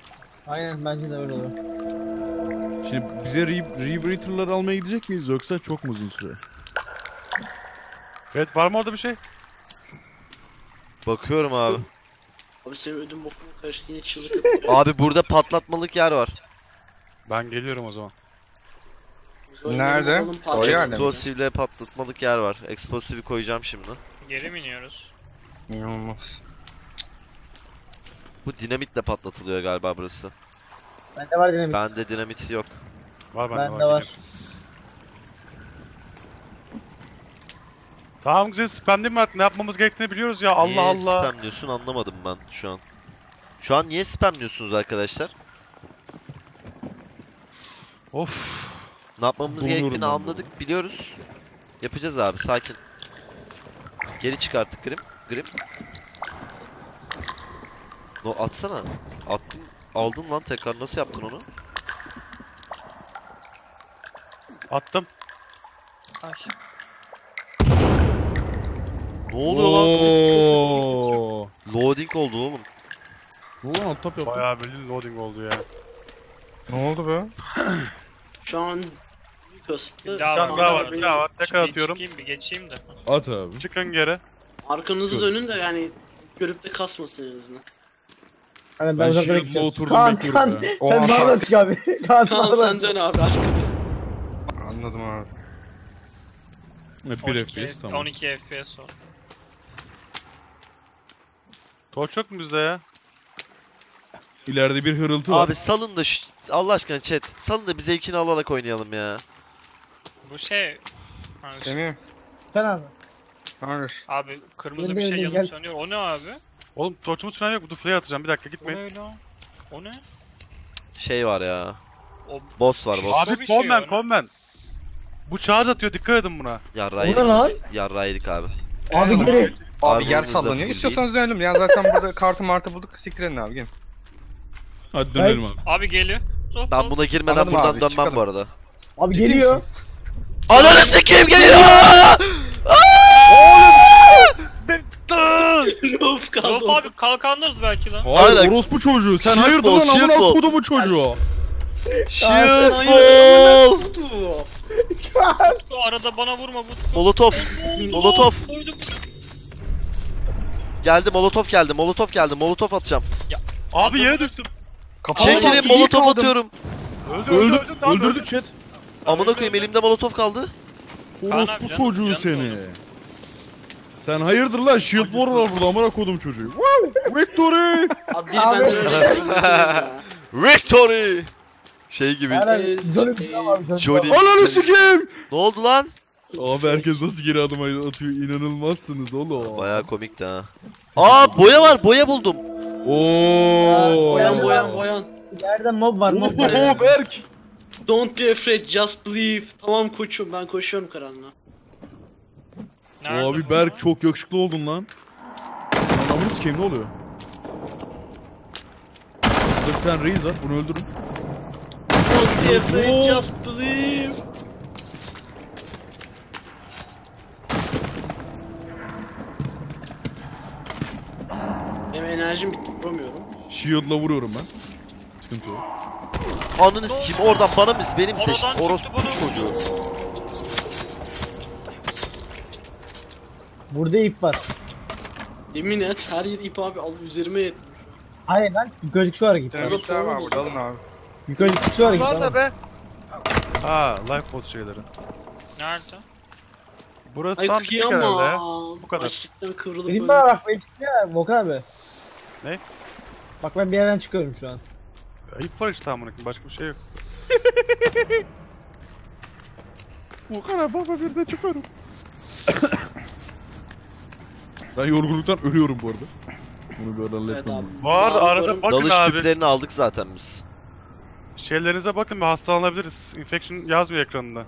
Aynen bence de öyle olur. Şimdi bize re Rebreather'lar almaya gidecek miyiz yoksa çok mu uzun süre? Evet var mı orada bir şey? Bakıyorum abi. Abi senin ödüm bokuma karıştı yine çığlık <laughs> atıyor. Abi burada patlatmalık yer var. Ben geliyorum o zaman. Nerede? O? Explosive'le patlatmalık yer var. Explosive'i koyacağım şimdi. Geri mi iniyoruz? İnanılmaz. Bu dinamitle patlatılıyor galiba burası. Bende var dinamit. Bende dinamit yok. Var bende Bende var. geliyorum. Tamam güzel spam değil mi artık? Ne yapmamız gerektiğini biliyoruz ya. Allah niye Allah. spam diyorsun anlamadım ben şu an. Şu an niye spam diyorsunuz arkadaşlar? Of. Ne yapmamız Donuyorum gerektiğini anladık, biliyoruz. Yapacağız abi, sakin. Geri çık artık Grim. Grim. No atsana. Attın, aldın lan tekrar. Nasıl yaptın onu? Attım. Ay. Ne oluyor lan? Oo. Loading oldu oğlum. Ulan alt tap yaptım. Bayağı bildiğin loading oldu ya. Ne oldu be? <clears throat> Şu an Kos'ta Bir daha var. daha var, bir daha var. Tekrar Bir atıyorum. Çıkayım bir geçeyim de. At abi. Çıkın geri. Arkanızı dönün de yani görüp de kasmasın en azından. Hani ben, Ben uzaklara gideceğim. oturdum Kaan, bekliyorum Kaan, ya. <laughs> sen bana çık abi. <laughs> Kaan, sen dön abi. Anladım abi. Evet, 1 12, FPS tamam. 12 FPS o. Torç yok mu bizde ya? İleride bir hırıltı var. Abi salın da şu... Allah aşkına chat. Salın da bir zevkini alarak oynayalım ya. Bu şey... Ha, Semih Sen abi. Hayır. Abi kırmızı Gel, bir şey gel, yanıp gel. sönüyor. O ne abi? Oğlum torçumuz falan yok. Dur flare atacağım. Bir dakika O gitmeyin. ne lan? O ne? Şey var ya. O Boss var boss. Abi- Abi bir şey conman var. conman. Bu charge atıyor dikkat edin buna. Yarrağı Bu ne yedik. lan? Yarrağı yedik abi. Abi geri. Abi yer da sallanıyor. full İstiyorsanız dönelim. Ya zaten burada <laughs> kartı martı bulduk. Siktir edin abi gelin. Hadi dönelim abi. Abi geliyor. Sol Ben sol. buna girmeden Anladım buradan abi, dönmem çıkalım. bu arada. Abi Ciddi geliyor. misiniz? Ananı sikeyim geliyor! Rauf <laughs> kaldı. Rauf abi kalkanlarız belki lan. Hayır Aynen. orospu çocuğu. Sen Shield hayırdır ball, lan shield amına ball. kodumu çocuğu. Shield ball! Utku <laughs> arada bana vurma. Molotov. Molotov. Koydum. Geldi molotov geldi. Molotov geldi. Molotov atacağım. Abi yere düştüm. Kafama Çekilin kaldım. atıyorum. Öldü öldü Öldü, öldü. öldürdük chat. Amına koyayım elimde molotov kaldı. Orospu çocuğu canım seni. Sen hayırdır lan shield war var burada amına kodum çocuğu. Wow! Victory! <laughs> Abi bir benden. <laughs> Victory! Şey gibi. Johnny. Ananı sikeyim! Ne oldu lan? Abi herkes nasıl geri adım atıyor inanılmazsınız oğlum. Bayağı komikti ha. Aa boya var. Boya buldum. Oo. Boyan boyan boyan. Nereden mob var mob var. Oo Berk. Don't be afraid, just believe. Tamam koçum ben koşuyorum karanlığa. Nerede Abi? Berk çok yakışıklı oldun lan. Anamını sikeyim ne oluyor? Bir tane reis var bunu öldürün. Don't be afraid, just believe. Enerjim bitti, vuramıyorum. Shield'la vuruyorum ben. Sıkıntı yok. Ananı sikeyim oradan bana mı? Benim Oradan seçtim. çıktı Orospu bana. çocuğu. Burada ip var. Yemin et her yer ip abi al üzerime yetmiyor. Hayır lan yukarıcık şu hareket var. Dinamitler var burada alın abi. Yukarıcık şu hareket Lan da var. be. Ha life pod şeyleri. Nerede? Burası Ay tam bittik herhalde. kıyamam. Bu kadar. Açlıktan Benim bana bak benim ya Volkan abi. Ne? Bak ben bir yerden çıkıyorum şu an. Ayıp var işte amına başka bir şey yok. <laughs> Bu kadar baba bir de çıkarım. <coughs> ben yorgunluktan ölüyorum bu arada. Bunu bir aralı Evet abi. Bu arada arada bakın Dalış abi. tüplerini aldık zaten biz. Şeylerinize bakın bir hastalanabiliriz. Infection yazmıyor ekranında.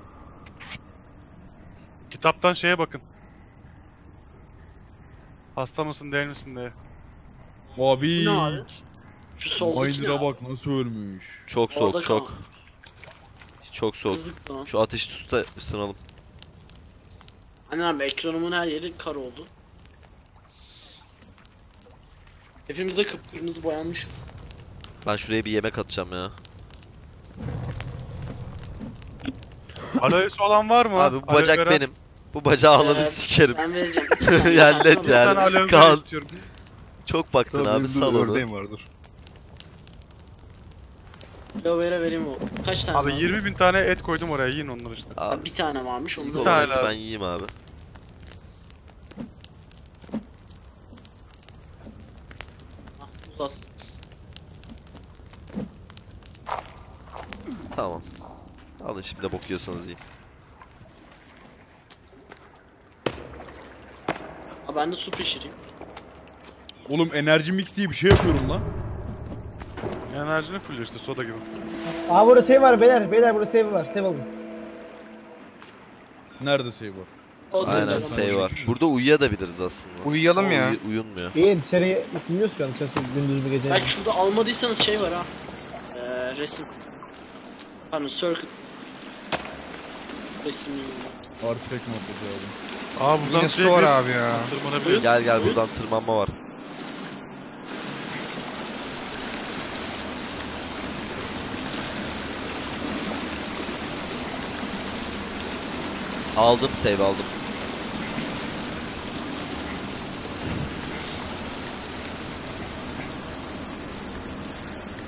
Kitaptan şeye bakın. Hasta mısın değil misin diye. Abi. Ne abi? Şu soldaki ne Minder'a abi? bak nasıl ölmüş. Çok soğuk çok. Çok soğuk. Lan. Şu ateşi tut da ısınalım. Anne abi ekranımın her yeri kar oldu. Hepimiz de kıpkırmızı boyanmışız. Ben şuraya bir yemek atacağım ya. Aloes olan var mı? Abi bu Aloe bacak vera. benim. Bu bacağı alanı Ee, sikerim. Ben vereceğim. <laughs> Saniye yani. tane aloe vera Kaan. istiyorum. Çok baktın abi sal onu. var dur. Aloe vera vereyim o. Kaç tane Abi var? 20 bin tane et koydum oraya yiyin onları işte. Abi Bir tane varmış onu da tane lazım. ben yiyeyim abi. Ah, Uzat. Tamam. Alın şimdi de bok yiyorsanız yiyin. Ha, ben de su pişireyim. Oğlum enerji mix diye bir şey yapıyorum lan. Enerjini full işte soda gibi. Aa burada save var beyler. Beyler burada save var. Save alın. Nerede şey var? Aynen şey var. Burada uyuyabiliriz aslında. Uyuyalım Ama ya. uyu- uyunmuyor. İyi dışarıya ısınmıyoruz şu an. Dışarısı gündüz mü gece mi? Belki şurada almadıysanız şey var ha. Ee, resim. Pardon circuit. Resim. Artifact muhabbeti abi. Aa buradan Yine şey su var abi ya. Tırmanabiliriz. Gel gel buradan tırmanma var. Aldım save aldım.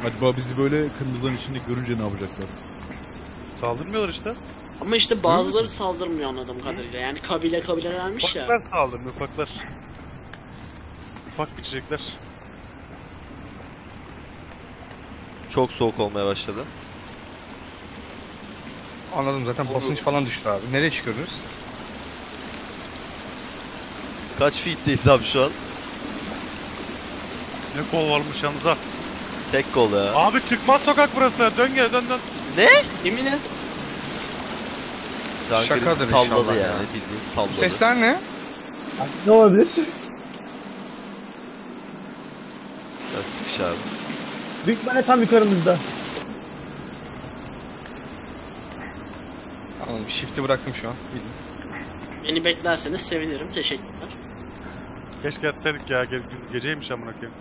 Acaba bizi böyle kırmızıların içinde görünce ne yapacaklar? Saldırmıyorlar işte. Ama işte bazıları saldırmıyor anladığım kadarıyla. Yani kabile kabilelermiş ya. Ufaklar saldırmıyor ufaklar. Ufak biçecekler. Çok soğuk olmaya başladı. Anladım zaten basınç falan düştü abi. Nereye çıkıyoruz? Kaç feet'teyiz abi şu an? Ne kol varmış yalnız ha. Tek kol ya. Abi çıkmaz sokak burası. Dön gel dön dön. Yemin et. Kanka Şakadır salladı inşallah yani. ya. Bildiğin salladı. Sesler ne? Ne olabilir? Ya sıkış abi. Büyük ihtimalle tam yukarımızda. Shift'i bıraktım şu an. Bildim. Beni beklerseniz sevinirim. Teşekkürler. Keşke yatsaydık ya. Ge geceymiş amına koyayım.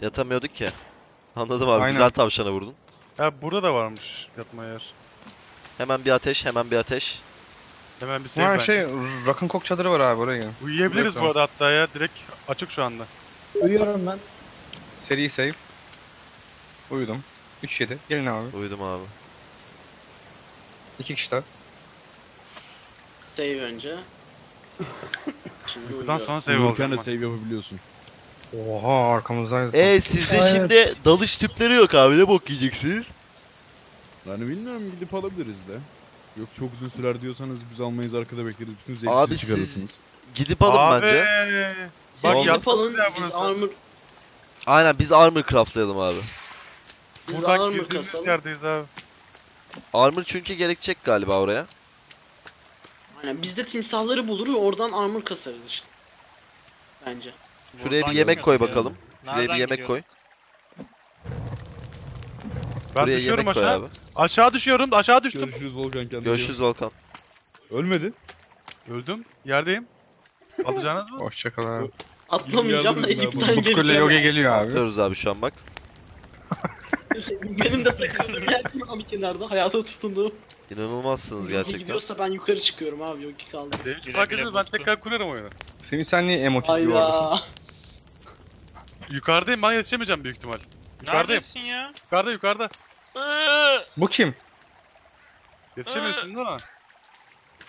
Yatamıyorduk ki. Anladım abi. Aynen. Güzel tavşana vurdun. Ya burada da varmış yatma yer. Hemen bir ateş, hemen bir ateş. Hemen bir save Ha bence. şey Rock'ın çadırı var abi oraya. Uyuyabiliriz Direkt bu arada hatta ya. Direkt açık şu anda. Uyuyorum ben. Seri save. Uyudum. 3-7. Gelin abi. Uyudum abi. 2 kişi daha. Save önce. <laughs> Şimdi sonra save olacak. de save yapabiliyorsun. Oha arkamızdaydı. E sizde Aynen. şimdi dalış tüpleri yok abi. Ne bok yiyeceksiniz? Yani bilmiyorum gidip alabiliriz de. Yok çok uzun sürer diyorsanız biz almayız arkada bekleriz. Bütün zevki Abi siz siz- çıkarırsınız. Gidip alın Abi. bence. Bak Siz alın. ya Biz burası. armor, Aynen biz armor craftlayalım abi. biz Buradan armor girdiğimiz kasalım. yerdeyiz abi. Armor çünkü gerekecek galiba oraya. Aynen biz de timsahları bulur oradan armor kasarız işte. Bence. Şuraya Buradan bir yemek koy gitmiyorduk ya. bakalım. Şuraya bir Nereden yemek koy. Ben Buraya düşüyorum yemek koy aşağı. abi. Aşağı düşüyorum. Aşağı düştüm. Görüşürüz Volkan kendine. Görüşürüz Volkan. Ölmedi. Öldüm. Yerdeyim. Alacağınız mı? Hoşçakal abi. Atlamayacağım da yardım edin abi. ipten Butkule geleceğim. yoga geliyor abi. Diyoruz abi şu an bak. Benim de takıldığım yer abi kenarda hayata tutunduğum. İnanılmazsınız Yogi gerçekten. gidiyorsa ben yukarı çıkıyorum abi Yogi kaldı. Güle fark etmez. Ben tekrar kurarım oyunu. Semih sen niye emotik gibi oradasın? Hayda. Yukarıdayım. Ben yetişemeyeceğim büyük ihtimal. Yukarıdayım. Neredesin ya? Yukarıda yukarıda. Bu kim? Yetişemiyorsun değil mi?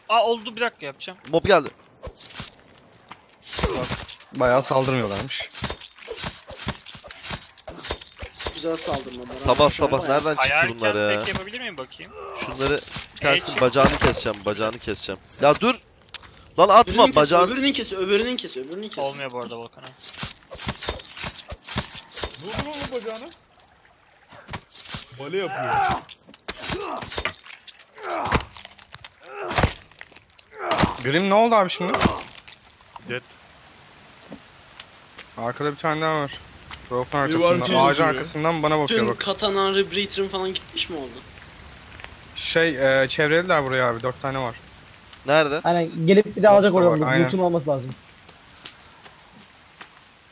Aa oldu bir dakika yapacağım. Mob geldi. Bayağı saldırmıyorlarmış. Güzel saldırmalar. abi. Sabah an sabah nereden çıktı bunlar ya? tek yapabilir miyim bakayım? Şunları çık. bacağını keseceğim, bacağını keseceğim. Ya dur. Lan atma Öbürünün kes, bacağını. öbürünün kes, öbürünün kes, öbürünün kes. Olmuyor bu arada Volkan'a. Ne oldu oğlum bacağına? Bale yapıyor. Grim ne oldu abi şimdi? Dead. Arkada bir tane daha var. Rofun var arkasından, ağacın arkasından bana bakıyor Tüm bak. katana, rebreather'ın falan gitmiş mi oldu? Şey, e, çevreliler buraya abi. Dört tane var. Nerede? Aynen gelip bir daha alacak var, oradan. aynen. Loot'un olması lazım.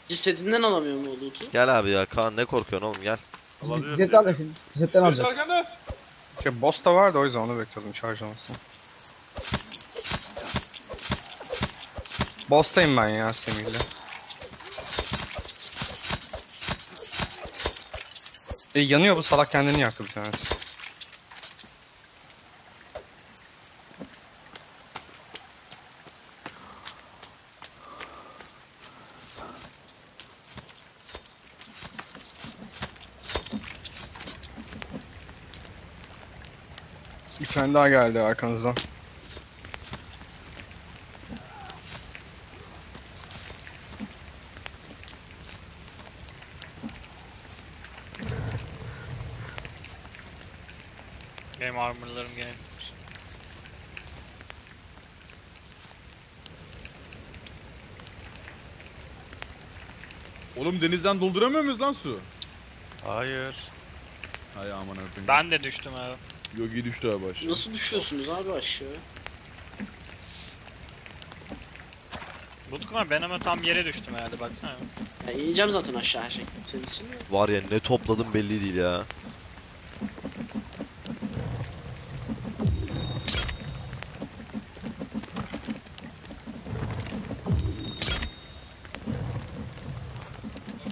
Cesedinden alamıyor mu o loot'u? Gel abi ya Kaan ne korkuyorsun oğlum gel. Olabilir. Cesetten alacak. Cesetten alacak. Arkanda. Şey, boss da vardı o yüzden onu bekliyordum şarj olmasını. Boss'tayım ben ya Semih'le. E, yanıyor bu salak kendini yaktı bir tanesi. Bir tane daha geldi arkanızdan. Benim armorlarım gene. Oğlum denizden dolduramıyor muyuz lan su? Hayır. Hay aman öpeyim. Ben de düştüm abi. Yogi düştü abi aşağı. Nasıl düşüyorsunuz abi aşağı? Bulduk ama ben ama tam yere düştüm herhalde baksana. Ya ineceğim zaten aşağı her şey senin için. de. Var ya ne topladım belli değil ya.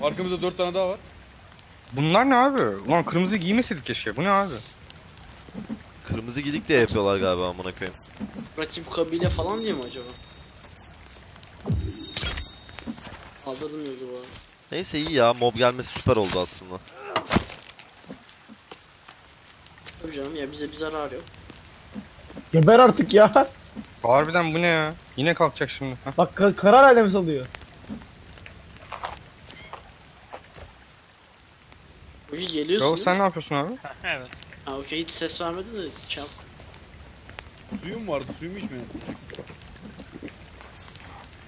Arkamızda dört tane daha var. Bunlar ne abi? Ulan kırmızı giymeseydik keşke. Bu ne abi? Kırmızı gidik de yapıyorlar galiba amına koyayım. Rakip kabile falan diye mi acaba? Kaldırdım Yogi bu arada. Neyse iyi ya mob gelmesi süper oldu aslında. Tabii canım ya bize bir zarar yok. Geber artık ya. Harbiden bu ne ya? Yine kalkacak şimdi. Heh. Bak ka- karar alemi salıyor. Okey geliyorsun. Değil sen ne yapıyorsun abi? <laughs> Evet. Ha okey hiç ses vermedi de çal. Suyum vardı suyumu içmedim.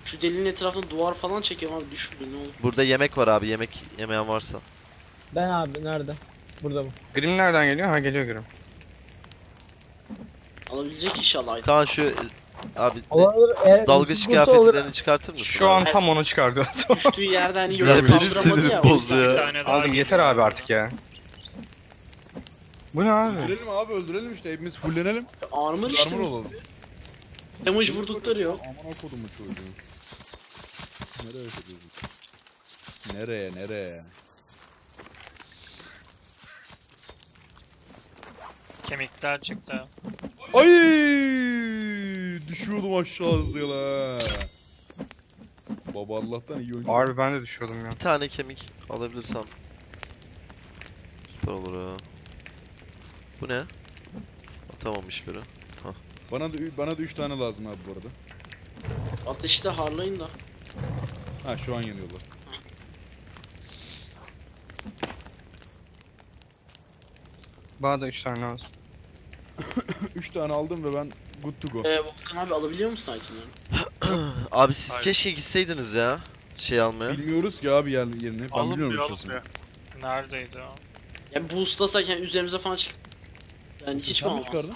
Şu delinin etrafında duvar falan çekiyorum abi düşmüyor ne olur. Burada yemek var abi. Yemek yemeyen varsa. Ben abi nerede? Burada mı? Grim nereden geliyor? Ha geliyor Grim. Alabilecek inşallah. Kaan şu abi Olabilir. Eğer dalgıç olur. kıyafetlerini çıkartır mısın? Şu abi? an tam onu çıkardı. <laughs> Düştüğü yerde hani Ya yolu benim kaldıramadı sinirim ya. bozdu ya. Bir tane daha Aldım yeter geliyor. abi artık ya. Bu ne abi? Öldürelim abi öldürelim işte hepimiz fullenelim. Armor işte. Armor olalım. Damage vurdukları yok. Aman kodumu çocuğu. Nereye gidiyoruz? Nereye nereye? Kemikler çıktı. Ay düşüyordum aşağı hızıyla. Baba Allah'tan iyi oyuncu. Harbi ben de düşüyordum ya. Bir tane kemik alabilirsem. Süper olur ha. Bu ne? Atamamış biri. Bana da bana da 3 tane lazım abi bu arada. Ateşte harlayın da. Ha şu an yanıyorlar. Bana da 3 tane lazım. <coughs> 3 tane aldım ve ben good to go. Ee, Volkan abi alabiliyor musun itemleri? <coughs> Abi siz Hayır. keşke gitseydiniz ya. Şey almaya. Bilmiyoruz ki abi yer, yerini. Ben Alınmıyor biliyorum alınmıyor. şurasını. Neredeydi o? Yani boostlasak yani üzerimize falan çık. Yani hiç mi Sen mi olmaz? çıkardın?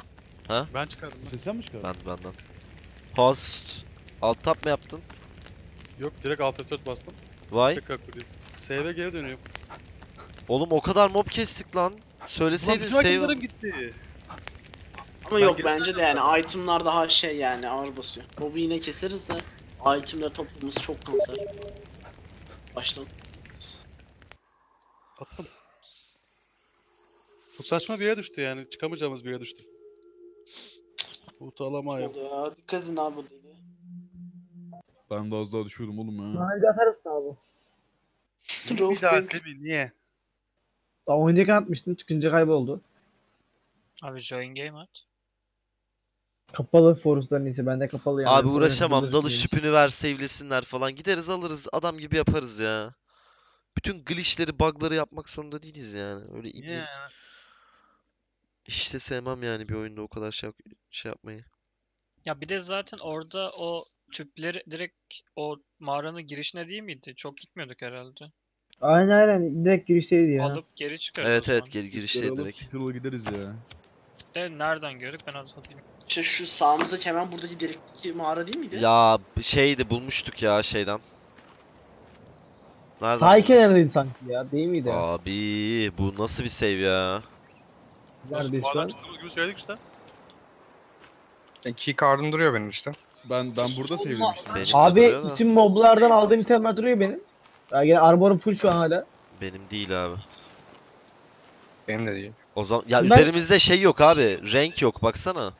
Ben çıkardım. ben. Sen mi çıkardın? Ben benden. Host. Alt tap mı yaptın? Yok direkt alt F4 bastım. Vay. Tekrar. Save'e geri dönüyorum. Oğlum o kadar mob kestik lan. Söyleseydin Ulan bütün save. gitti. Ama Ben yok bence de yani itemlar daha şey yani ağır basıyor. Mobu yine keseriz de itemleri toplaması çok kanser. Baştan. Attım. Çok saçma bir yere düştü yani. Çıkamayacağımız bir yere düştü. Loot'u alamayım. Ya. Dikkat edin abi bu deliğe. Ben de az daha düşüyordum oğlum ya. Bana bir atar mısın abi? Bir daha Semih niye? Daha oynayacak atmıştım çıkınca kayboldu. Abi join game at. Kapalı forusların iyisi bende kapalı yani. Abi uğraşamam. hızlı şüpünü ver save'lesinler falan. Gideriz alırız. Adam gibi yaparız ya. Bütün glitch'leri, bug'ları yapmak zorunda değiliz yani. Öyle ibne. Niye? İşte sevmem yani bir oyunda o kadar şey, şey yapmayı. Ya bir de zaten orada o tüpleri direkt o mağaranın girişine değil miydi? Çok gitmiyorduk herhalde. Aynen aynen direkt girişteydi ya. Alıp geri çıkarız Evet evet geri Girişte girişte direkt. Ol gideriz ya. De nereden gördük ben anlatayım. İşte şu sağımızdaki hemen buradaki delikteki mağara değil miydi? Ya şeydi bulmuştuk ya şeyden. Nereden? Sağ kenardaydı sanki ya değil miydi? Abi bu nasıl bir save ya? Neredeyiz şu an? çıktığımız gibi söyledik işte. Key card'ım duruyor benim işte. Ben ben burada. Benim de Abi duruyor da. bütün moblardan aldığım itemler duruyor benim. Ya gene armorum full şu an hala. Benim değil abi. Benim de değil. O zaman ya Ben- üzerimizde şey yok abi. Renk yok baksana.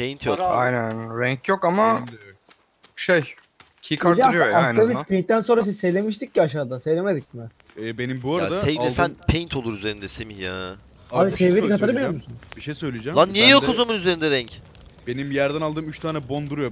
Paint yok. Para abi. Aynen. Renk yok ama şey. Key card Ya duruyor ya en aslında biz azından. Paint'ten sonra şey söylemiştik ki aşağıda. Söylemedik mi? Ee, benim bu Ya arada save'lesen aldığım- paint olur üzerinde Semih ya. Abi, bir şey sevmedik hatırlamıyor söyleyeceğim. musun? Bir şey söyleyeceğim. Lan niye Ben yok de- o zaman üzerinde renk? Benim yerden aldığım 3 tane bon duruyor.